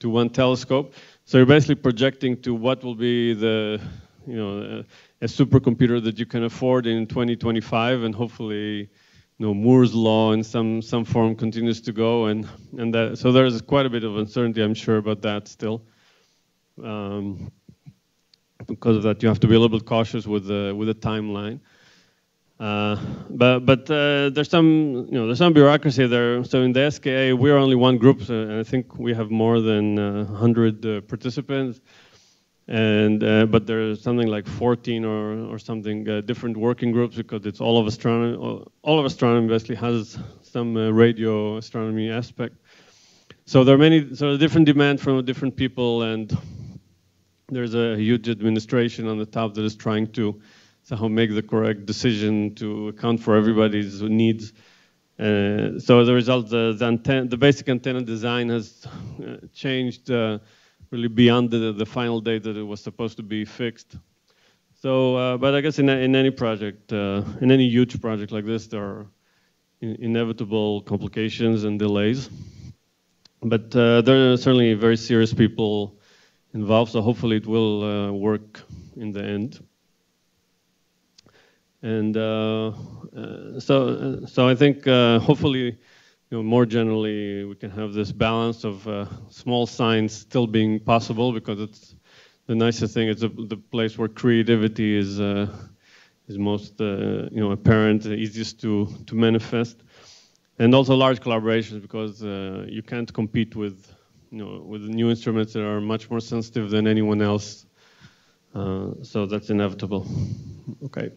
to one telescope. So you're basically projecting to what will be the you know a, a supercomputer that you can afford in 2025, and hopefully know, Moore's law in some some form continues to go, and and that, so there's quite a bit of uncertainty, I'm sure, about that still. Um, because of that, you have to be a little bit cautious with the with the timeline. Uh, but but uh, there's some you know there's some bureaucracy there. So in the SKA, we're only one group, so, and I think we have more than uh, 100 uh, participants. And uh, but there's something like 14 or or something uh, different working groups because it's all of astronomy. All of astronomy basically has some uh, radio astronomy aspect. So there are many sort of different demand from different people, and there's a huge administration on the top that is trying to somehow make the correct decision to account for everybody's needs. Uh, so as a result, the, the, the, basic antenna design has uh, changed uh, really beyond the, the, final date that it was supposed to be fixed. So, uh, but I guess in, in any project, uh, in any huge project like this, there are in inevitable complications and delays. But uh, there are certainly very serious people involved, so hopefully it will work in the end. And uh, uh, so, uh, so I think hopefully, you know, more generally, we can have this balance of small science still being possible because it's the nicest thing. It's a, the place where creativity is is most uh, you know apparent, easiest to to manifest, and also large collaborations because uh, you can't compete with you know with new instruments that are much more sensitive than anyone else. Uh, so that's inevitable. Okay.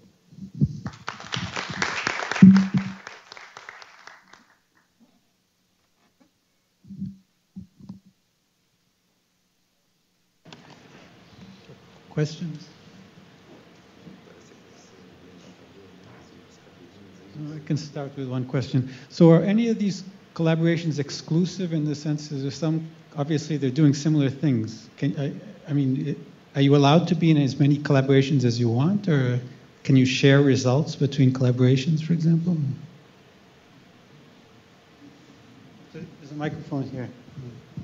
Questions? I can start with one question. So, are any of these collaborations exclusive in the sense is there some obviously they're doing similar things? Can I, I mean, are you allowed to be in as many collaborations as you want, or can you share results between collaborations, for example? There's a microphone here. Hmm.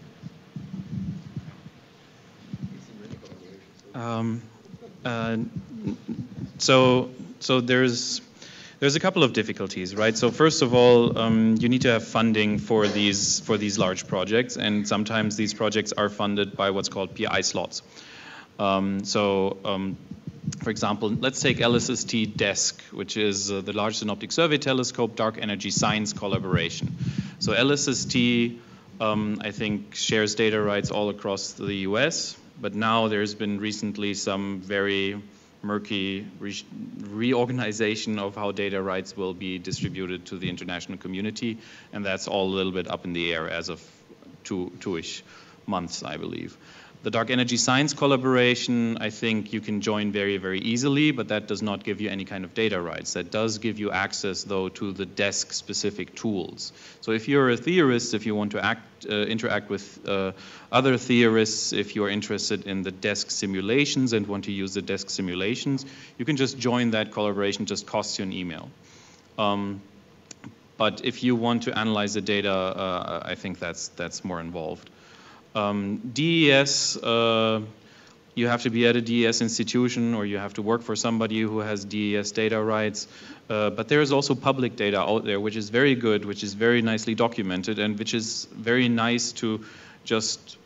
Um, uh, so, so there's there's a couple of difficulties, right? So first of all, um, you need to have funding for these for these large projects, and sometimes these projects are funded by what's called PI slots. Um, so um, for example, let's take LSST DESC, which is uh, the Large Synoptic Survey Telescope Dark Energy Science Collaboration. So LSST, um, I think, shares data rights all across the US, but now there's been recently some very murky re reorganization of how data rights will be distributed to the international community, and that's all a little bit up in the air as of two, two-ish months, I believe. The dark energy science collaboration, I think you can join very, very easily, but that does not give you any kind of data rights. That does give you access, though, to the DESC specific tools. So if you're a theorist, if you want to act, uh, interact with uh, other theorists, if you're interested in the DESC simulations and want to use the DESC simulations, you can just join that collaboration, just costs you an email. Um, but if you want to analyze the data, uh, I think that's, that's more involved. Um, DES, uh, you have to be at a DES institution or you have to work for somebody who has DES data rights. Uh, but there is also public data out there, which is very good, which is very nicely documented, and which is very nice to just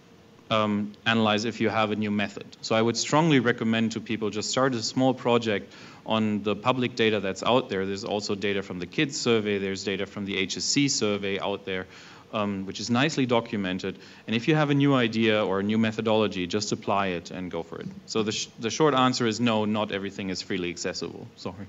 um, analyze if you have a new method. So I would strongly recommend to people just start a small project on the public data that's out there. There's also data from the KiDS survey, there's data from the HSC survey out there um, which is nicely documented. And if you have a new idea or a new methodology, just apply it and go for it. So the, sh the short answer is no, not everything is freely accessible. Sorry.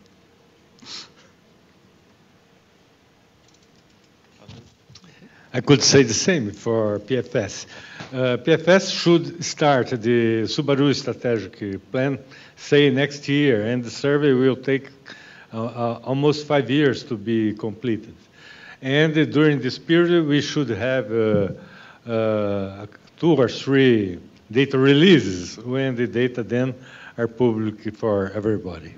I could say the same for PFS. Uh, PFS should start the Subaru strategic plan, say next year, and the survey will take uh, uh, almost five years to be completed. And during this period, we should have uh, uh, two or three data releases when the data then are public for everybody.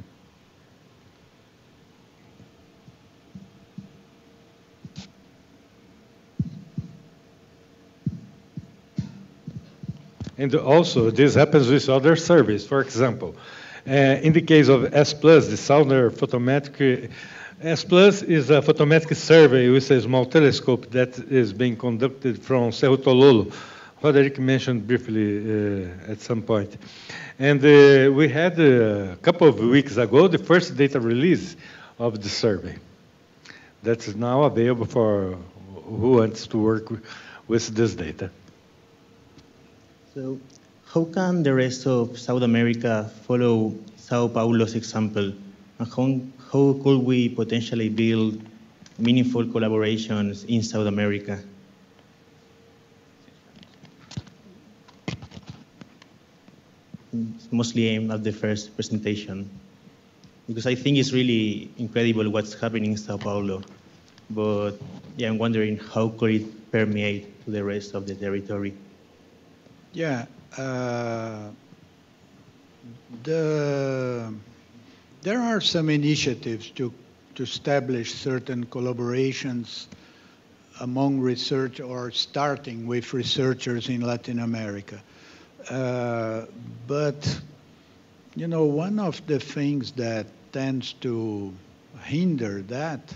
And also, this happens with other surveys. For example, uh, in the case of S+, the Southern Photometric S Plus is a photometric survey with a small telescope that is being conducted from Cerro Tololo. Frederick mentioned briefly uh, at some point. And uh, we had uh, a couple of weeks ago the first data release of the survey. That's now available for who wants to work with this data. So, how can the rest of South America follow Sao Paulo's example? And how, could we potentially build meaningful collaborations in South America? It's mostly aimed at the first presentation because I think it's really incredible what's happening in Sao Paulo. But yeah, I'm wondering how could it permeate to the rest of the territory? Yeah. Uh, the, there are some initiatives to, to establish certain collaborations among research or starting with researchers in Latin America. Uh, but, you know, one of the things that tends to hinder that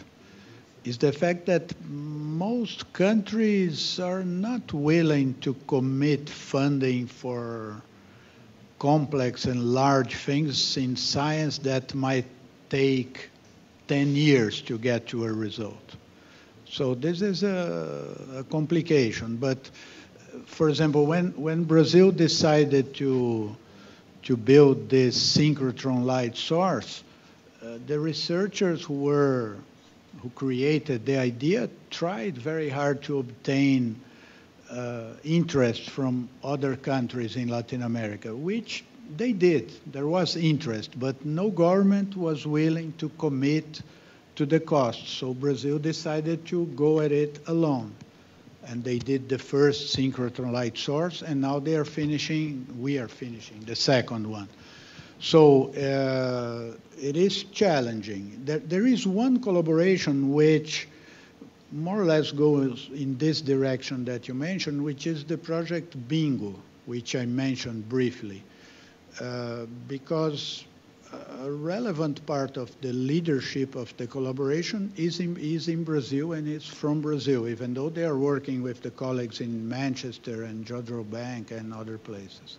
is the fact that most countries are not willing to commit funding for complex and large things in science that might take 10 years to get to a result. So this is a, a complication. But for example, when, when Brazil decided to, to build this synchrotron light source, uh, the researchers who were who created the idea tried very hard to obtain uh, interest from other countries in Latin America, which they did. There was interest, but no government was willing to commit to the cost. So Brazil decided to go at it alone. And they did the first synchrotron light source, and now they are finishing, we are finishing the second one. So uh, it is challenging. There, there is one collaboration which more or less goes in this direction that you mentioned, which is the project Bingo, which I mentioned briefly. Uh, because a relevant part of the leadership of the collaboration is in, is in Brazil and it's from Brazil, even though they are working with the colleagues in Manchester and Jodrell Bank and other places.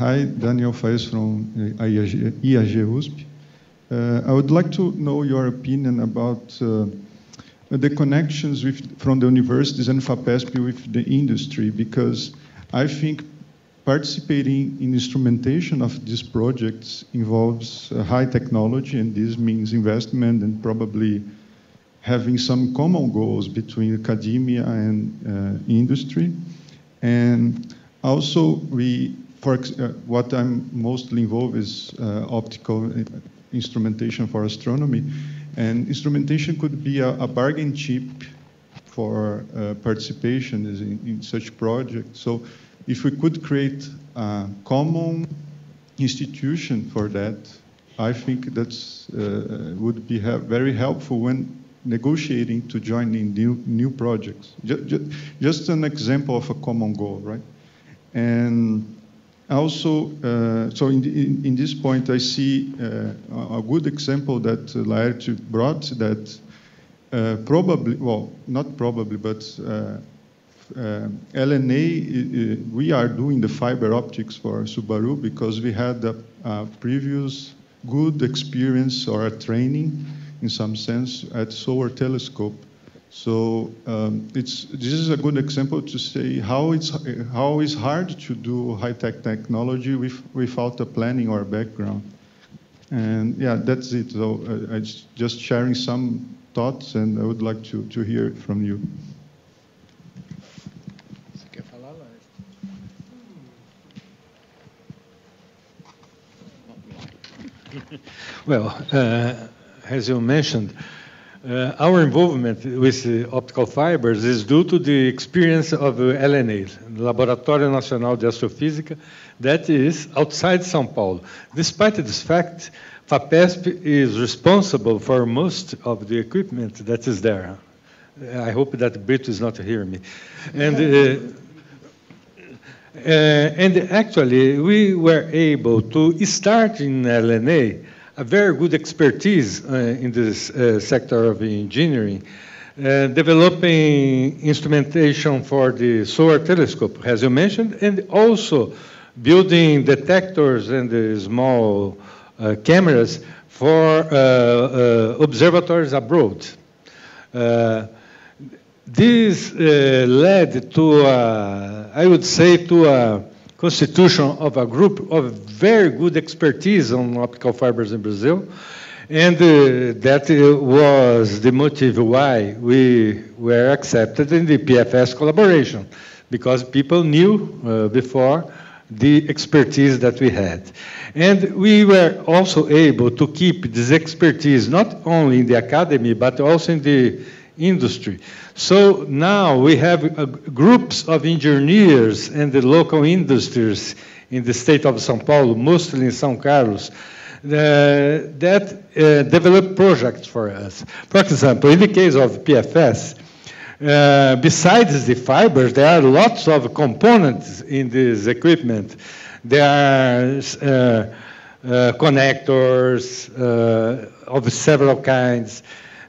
Hi, Daniel Faes from IAG, IAG USP. Uh, I would like to know your opinion about uh, the connections with, from the universities and FAPESP with the industry, because I think participating in instrumentation of these projects involves high technology, and this means investment and probably having some common goals between academia and uh, industry. And also, we for uh, what I'm mostly involved is uh, optical instrumentation for astronomy, and instrumentation could be a, a bargain chip for uh, participation in, in, such projects. So, if we could create a common institution for that, I think that uh, would be very helpful when negotiating to join in new, new projects. Just, just an example of a common goal, right? And also, uh, so in, in, in, this point, I see uh, a good example that Laerte brought that uh, probably, well, not probably, but uh, uh, LNA, we are doing the fiber optics for Subaru because we had a, a previous good experience or a training in some sense at Solar Telescope so um, it's, this is a good example to say how it's, how it's hard to do high-tech technology with, without a planning or a background. And yeah, that's it. So uh, I'm just sharing some thoughts, and I would like to, to hear from you. well, uh, as you mentioned, uh, our involvement with uh, optical fibers is due to the experience of uh, LNA, Laboratório Nacional de Astrofísica, that is outside São Paulo. Despite this fact, FAPESP is responsible for most of the equipment that is there. Uh, I hope that Brito is not hearing me. And, uh, uh, and actually, we were able to start in LNA a very good expertise uh, in this uh, sector of engineering. uh, developing instrumentation for the solar telescope, as you mentioned, and also building detectors and small uh, cameras for uh, uh, observatories abroad. This led to, I would say, to a constitution of a group of very good expertise on optical fibers in Brazil. And uh, that was the motive why we were accepted in the PFS collaboration, because people knew uh, before the expertise that we had. And we were also able to keep this expertise not only in the academy, but also in the industry. So now we have uh, groups of engineers and the local industries in the state of São Paulo, mostly in São Carlos, uh, that uh, develop projects for us. For example, in the case of PFS, uh, besides the fibers, there are lots of components in this equipment. There are uh, uh, connectors uh, of several kinds.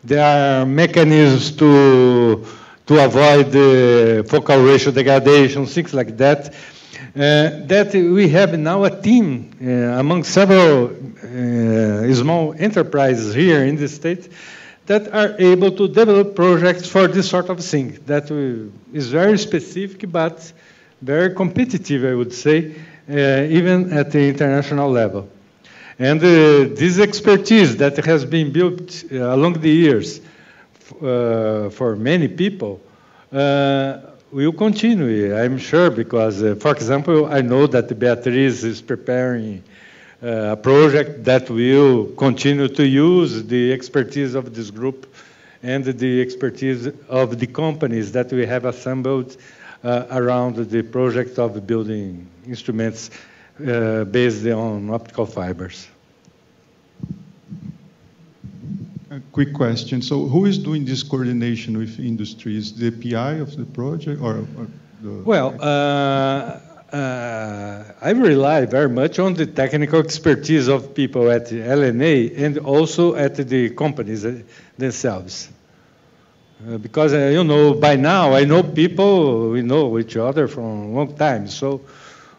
There are mechanisms to, to avoid the focal ratio degradation, things like that. Uh, that we have now a team uh, among several uh, small enterprises here in the state that are able to develop projects for this sort of thing that is very specific but very competitive, I would say, uh, even at the international level. And uh, this expertise that has been built uh, along the years uh, for many people uh, will continue, I'm sure, because, uh, for example, I know that Beatriz is preparing uh, a project that will continue to use the expertise of this group and the expertise of the companies that we have assembled uh, around the project of building instruments uh, based on optical fibers. A quick question. So, who is doing this coordination with industry? Is the PI of the project or? or the well, uh, uh, I rely very much on the technical expertise of people at LNA and also at the companies themselves. Uh, because, uh, you know, by now I know people, we know each other from a long time, so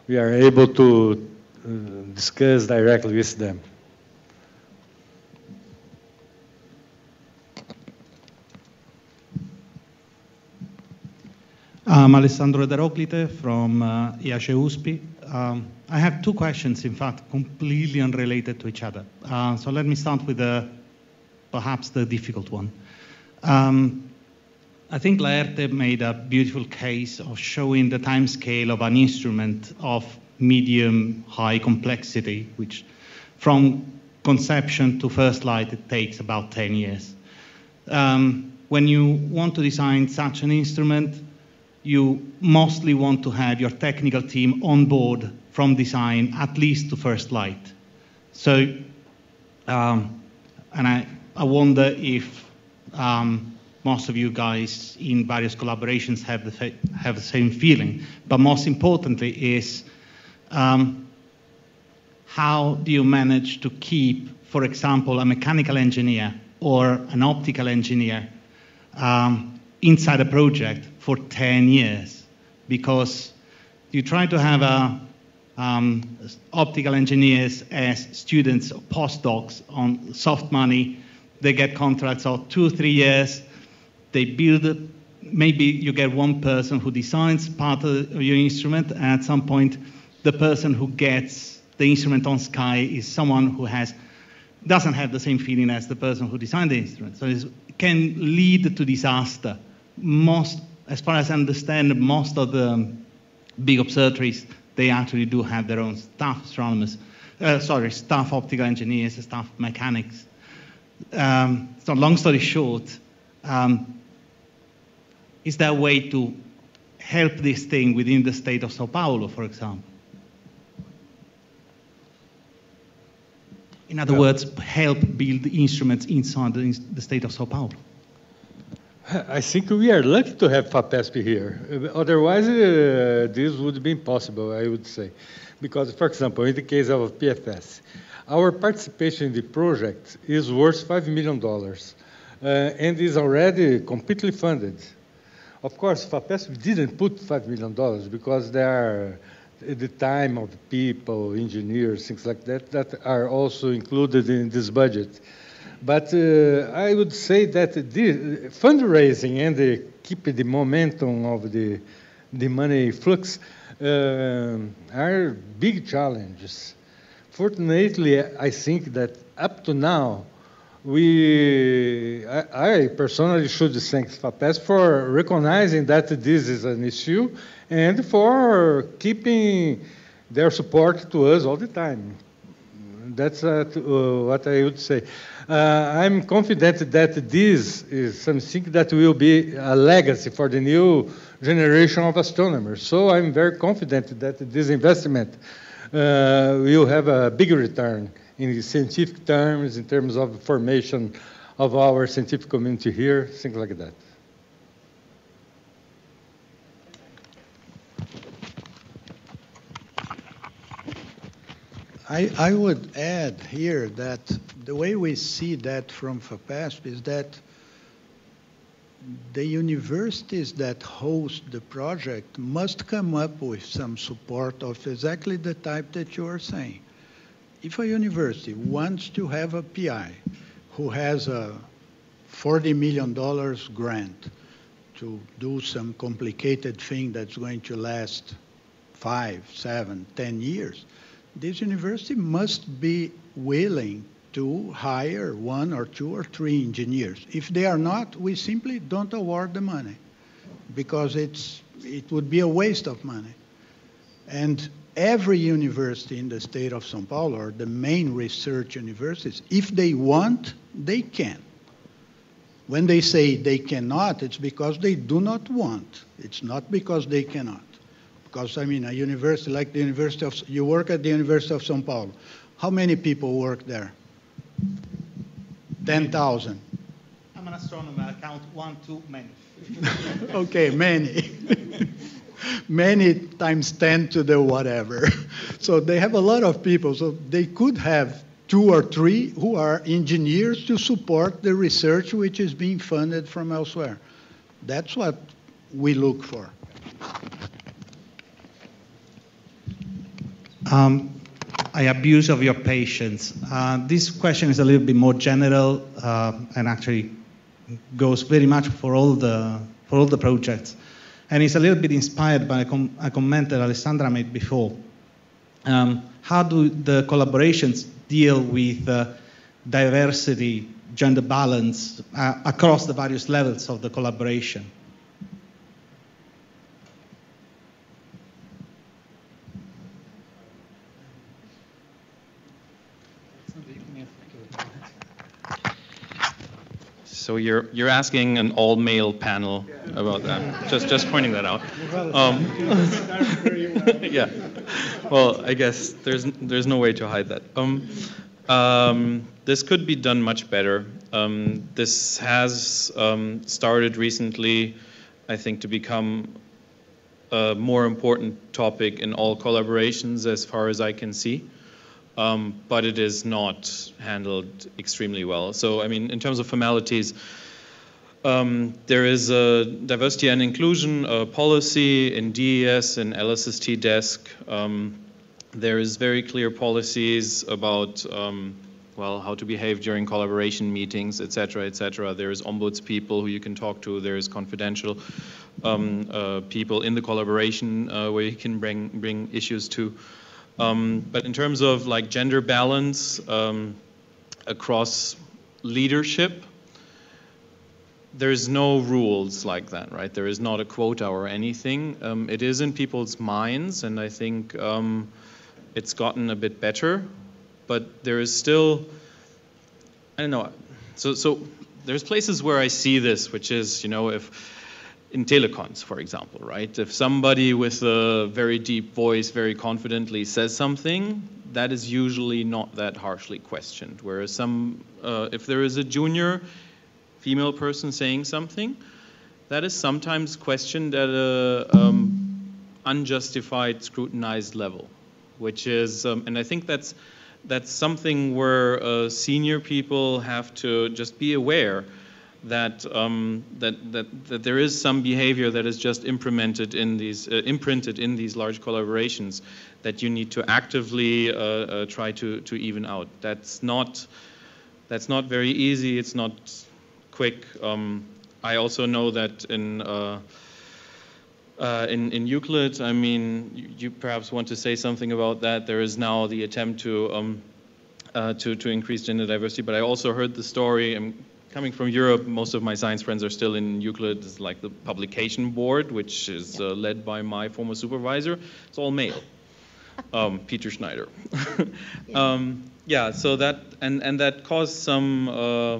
we are able to uh, discuss directly with them. I'm Alessandro Ederoclite from uh, IACE. Um, I have two questions, in fact, completely unrelated to each other. Uh, so let me start with the, perhaps the difficult one. Um, I think Laerte made a beautiful case of showing the time scale of an instrument of medium high complexity, which from conception to first light, it takes about 10 years. Um, when you want to design such an instrument, you mostly want to have your technical team on board from design at least to first light. So, um, and I, I wonder if um, most of you guys in various collaborations have the, have the same feeling. But most importantly is um, how do you manage to keep, for example, a mechanical engineer or an optical engineer um, inside a project for 10 years because you try to have a, um, optical engineers as students or postdocs on soft money. They get contracts of two, three years. They build. Maybe you get one person who designs part of your instrument, and at some point, the person who gets the instrument on sky is someone who has doesn't have the same feeling as the person who designed the instrument. So it can lead to disaster. Most as far as I understand, most of the big observatories, they actually do have their own staff astronomers, uh, sorry, staff optical engineers, staff mechanics. Um, so long story short, um, is there a way to help this thing within the state of Sao Paulo, for example? In other yeah. words, help build the instruments inside the, the state of Sao Paulo. I think we are lucky to have FAPESP here. Otherwise, uh, this would be impossible, I would say. Because, for example, in the case of PFS, our participation in the project is worth $5 million. uh, and is already completely funded. Of course, FAPESP didn't put $5 million because there are the time of people, engineers, things like that, that are also included in this budget. But uh, I would say that the fundraising and the keep the momentum of the, the money flux uh, are big challenges. Fortunately, I think that up to now, we, I, I personally should thank FAPESP for recognizing that this is an issue and for keeping their support to us all the time. That's uh, uh, what I would say. Uh, I'm confident that this is something that will be a legacy for the new generation of astronomers. So I'm very confident that this investment uh, will have a big return in scientific terms, in terms of formation of our scientific community here, things like that. I, I would add here that the way we see that from FAPESP is that the universities that host the project must come up with some support of exactly the type that you are saying. If a university wants to have a PI who has a $40 million grant to do some complicated thing that's going to last five, seven, ten years, this university must be willing to hire one or two or three engineers. If they are not, we simply don't award the money because it's, it would be a waste of money. And every university in the state of São Paulo, or the main research universities, if they want, they can. When they say they cannot, it's because they do not want. It's not because they cannot. Because, I mean, a university like the University of, you work at the University of São Paulo. How many people work there? 10,000. I'm an astronomer. I count one, two, many. *laughs* okay, many. *laughs* many times 10 to the whatever. *laughs* So they have a lot of people. So they could have two or three who are engineers to support the research which is being funded from elsewhere. That's what we look for. Um, I abuse of your patience. Uh, this question is a little bit more general uh, and actually goes very much for all the for all the projects, and it's a little bit inspired by a, com- a comment that Alessandra made before. Um, how do the collaborations deal with uh, diversity, gender balance across the various levels of the collaboration? So you're you're asking an all male panel about that. Just just pointing that out. Um, *laughs* yeah. Well, I guess there's there's no way to hide that. Um, um, this could be done much better. Um, this has um, started recently, I think, to become a more important topic in all collaborations, as far as I can see um, but it is not handled extremely well. So, I mean, in terms of formalities, um, there is a diversity and inclusion uh, policy in DES and LSST DESC. Um, there is very clear policies about um, well how to behave during collaboration meetings, etc., etc. There is ombuds people who you can talk to. There is confidential um, uh, people in the collaboration uh, where you can bring bring issues to. Um, but in terms of like gender balance um, across leadership, there's no rules like that, right? There is not a quota or anything. Um, it is in people's minds, and I think um, it's gotten a bit better, but there is still, I don't know. So, so there's places where I see this, which is, you know, if in telecons, for example, right? If somebody with a very deep voice very confidently says something, that is usually not that harshly questioned. Whereas some, uh, if there is a junior female person saying something, that is sometimes questioned at a um, unjustified, scrutinized level, which is, um, and I think that's that's something where uh, senior people have to just be aware that, um, that, that, that there is some behavior that is just in these, uh, imprinted in these large collaborations that you need to actively uh, uh, try to, to even out. That's not, that's not very easy. It's not quick. Um, I also know that in, uh, uh, in, in Euclid, I mean, you, you, perhaps want to say something about that. There is now the attempt to, um, uh, to, to increase gender diversity, but I also heard the story. I'm coming from Europe, most of my science friends are still in Euclid. It's like the publication board, which is uh, led by my former supervisor. It's all male. *laughs* Um, Peter Schneider. *laughs* um, yeah, so that and and that caused some. Uh,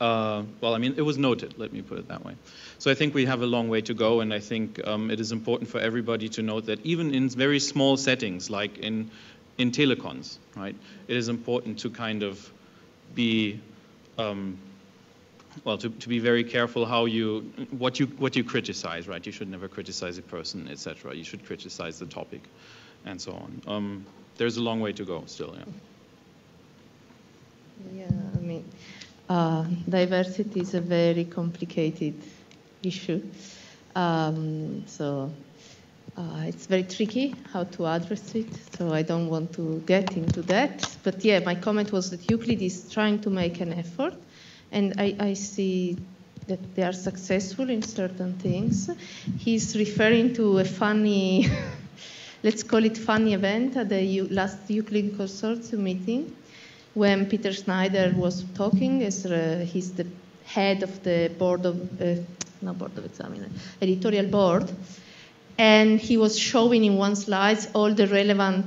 uh, well, I mean, it was noted. Let me put it that way. So I think we have a long way to go, and I think um, it is important for everybody to note that even in very small settings, like in in telecons, right, it is important to kind of be um, well, to, to be very careful how you what you what you criticize, right? You should never criticize a person, etc. You should criticize the topic, and so on. Um, there's a long way to go still. Yeah. Yeah, I mean, uh, diversity is a very complicated issue. Um, so uh, it's very tricky how to address it, so I don't want to get into that. But yeah, my comment was that Euclid is trying to make an effort, and I, I see that they are successful in certain things. He's referring to a funny, *laughs* let's call it funny event at the U- last Euclid Consortium meeting when Peter Schneider was talking as uh, he's the head of the board of, uh, not board of examiners, editorial board and he was showing in one slide all the relevant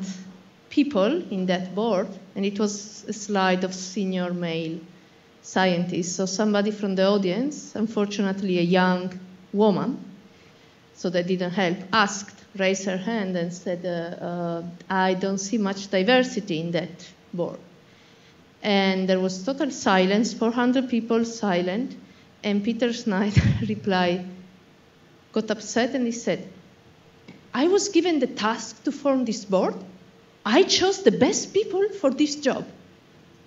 people in that board, and it was a slide of senior male scientists. So somebody from the audience, unfortunately a young woman, so that didn't help, asked, raised her hand and said, uh, uh, I don't see much diversity in that board. And there was total silence, 400 people silent, and Peter Schneider *laughs* replied, got upset and he said, I was given the task to form this board. I chose the best people for this job.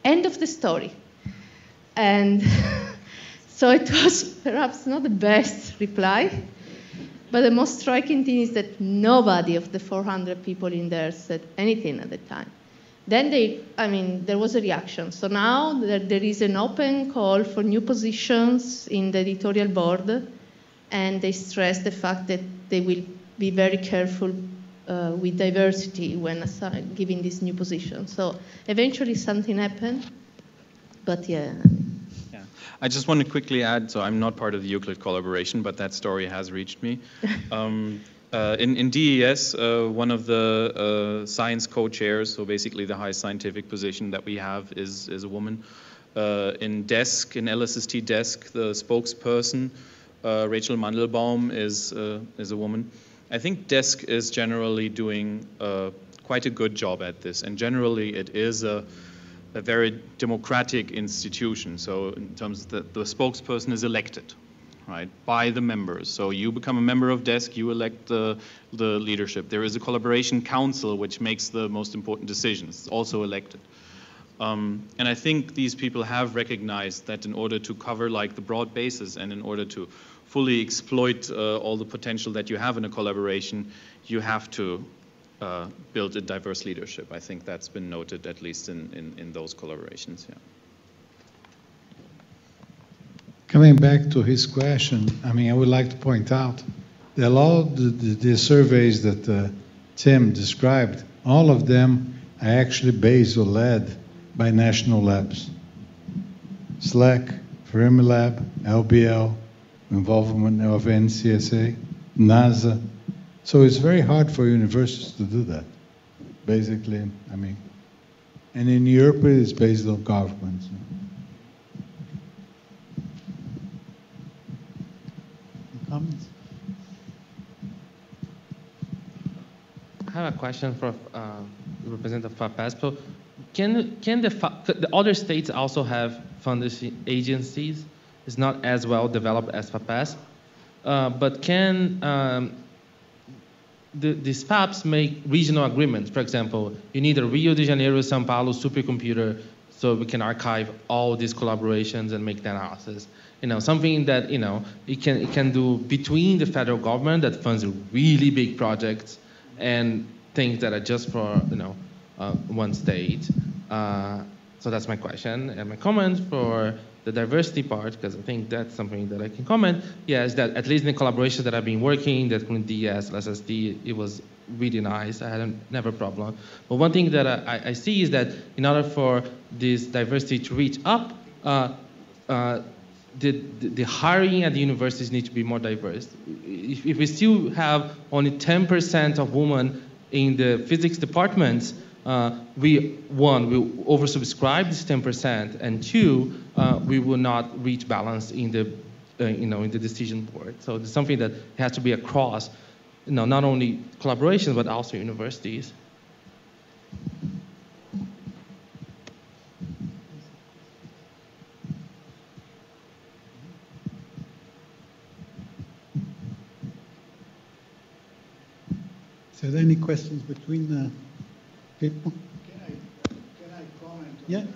End of the story. And *laughs* so it was perhaps not the best reply, but the most striking thing is that nobody of the 400 people in there said anything at the time. Then they, I mean, there was a reaction. So now there, there is an open call for new positions in the editorial board, and they stress the fact that they will be very careful uh, with diversity when giving this new position. So eventually something happened, but yeah. yeah. I just want to quickly add, so I'm not part of the Euclid collaboration, but that story has reached me. *laughs* um, uh, in, in, DES, uh, one of the uh, science co-chairs, so basically the highest scientific position that we have is, is a woman. Uh, in DESC, in LSST DESC, the spokesperson, uh, Rachel Mandelbaum, is, is a woman. I think DESC is generally doing uh, quite a good job at this, and generally it is a, a very democratic institution. So in terms of the, spokesperson is elected, right, by the members. So you become a member of DESC, you elect the, the leadership. There is a collaboration council which makes the most important decisions, it's also elected. Um, and I think these people have recognized that in order to cover like the broad bases and in order to fully exploit uh, all the potential that you have in a collaboration, you have to uh, build a diverse leadership. I think that's been noted at least in, in, in those collaborations. Yeah. Coming back to his question, I mean, I would like to point out that all the, the, the surveys that uh, Tim described, all of them are actually based or led by national labs. SLAC, Fermilab, LBL, involvement of NCSA, NASA. So it's very hard for universities to do that, basically. I mean, and in Europe it's based on governments. Comments? I have a question for uh, Representative FAPESP. Can, can the, the other states also have funding agencies is not as well developed as FAPESP. Uh, but can um, the, these FAPs make regional agreements? For example, you need a Rio de Janeiro, São Paulo supercomputer so we can archive all these collaborations and make the analysis. You know, something that you know it can it can do between the federal government that funds really big projects and things that are just for you know uh, one state. Uh, so that's my question and my comment for the diversity part, because I think that's something that I can comment. Yeah, is that at least in the collaborations that I've been working, that with DS, SSD, it was really nice. I had a, never a problem. But one thing that I, I see is that in order for this diversity to reach up, uh, uh, the, the, the, hiring at the universities need to be more diverse. If, if we still have only 10% of women in the physics departments, uh, we one will oversubscribe this 10%, and two, uh, we will not reach balance in the uh, you know in the decision board. So it's something that has to be across, you know, not only collaborations but also universities. So, are there any questions between the people? Can I, can I comment? Yeah. You.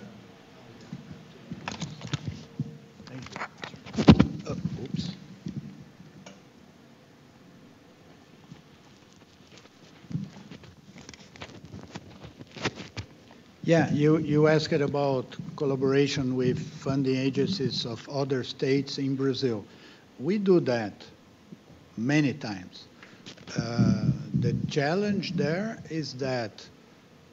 Yeah, you, you asked about collaboration with funding agencies of other states in Brazil. We do that many times. Uh, the challenge there is that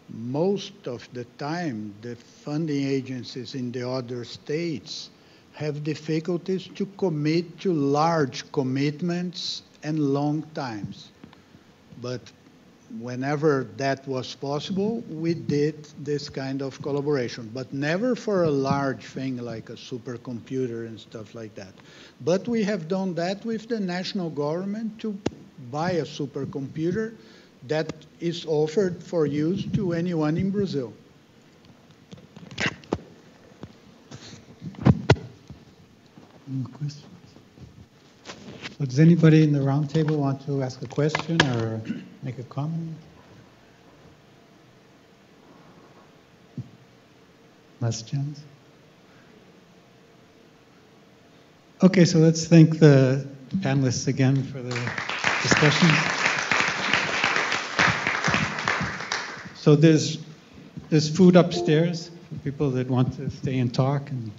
most of the time the funding agencies in the other states have difficulties to commit to large commitments and long times. But whenever that was possible, we did this kind of collaboration, but never for a large thing like a supercomputer and stuff like that. But we have done that with the national government to buy a supercomputer that is offered for use to anyone in Brazil. Any questions? So does anybody in the roundtable want to ask a question or make a comment? Questions? Okay, so let's thank the panelists again for the discussion. So there's there's food upstairs for people that want to stay and talk and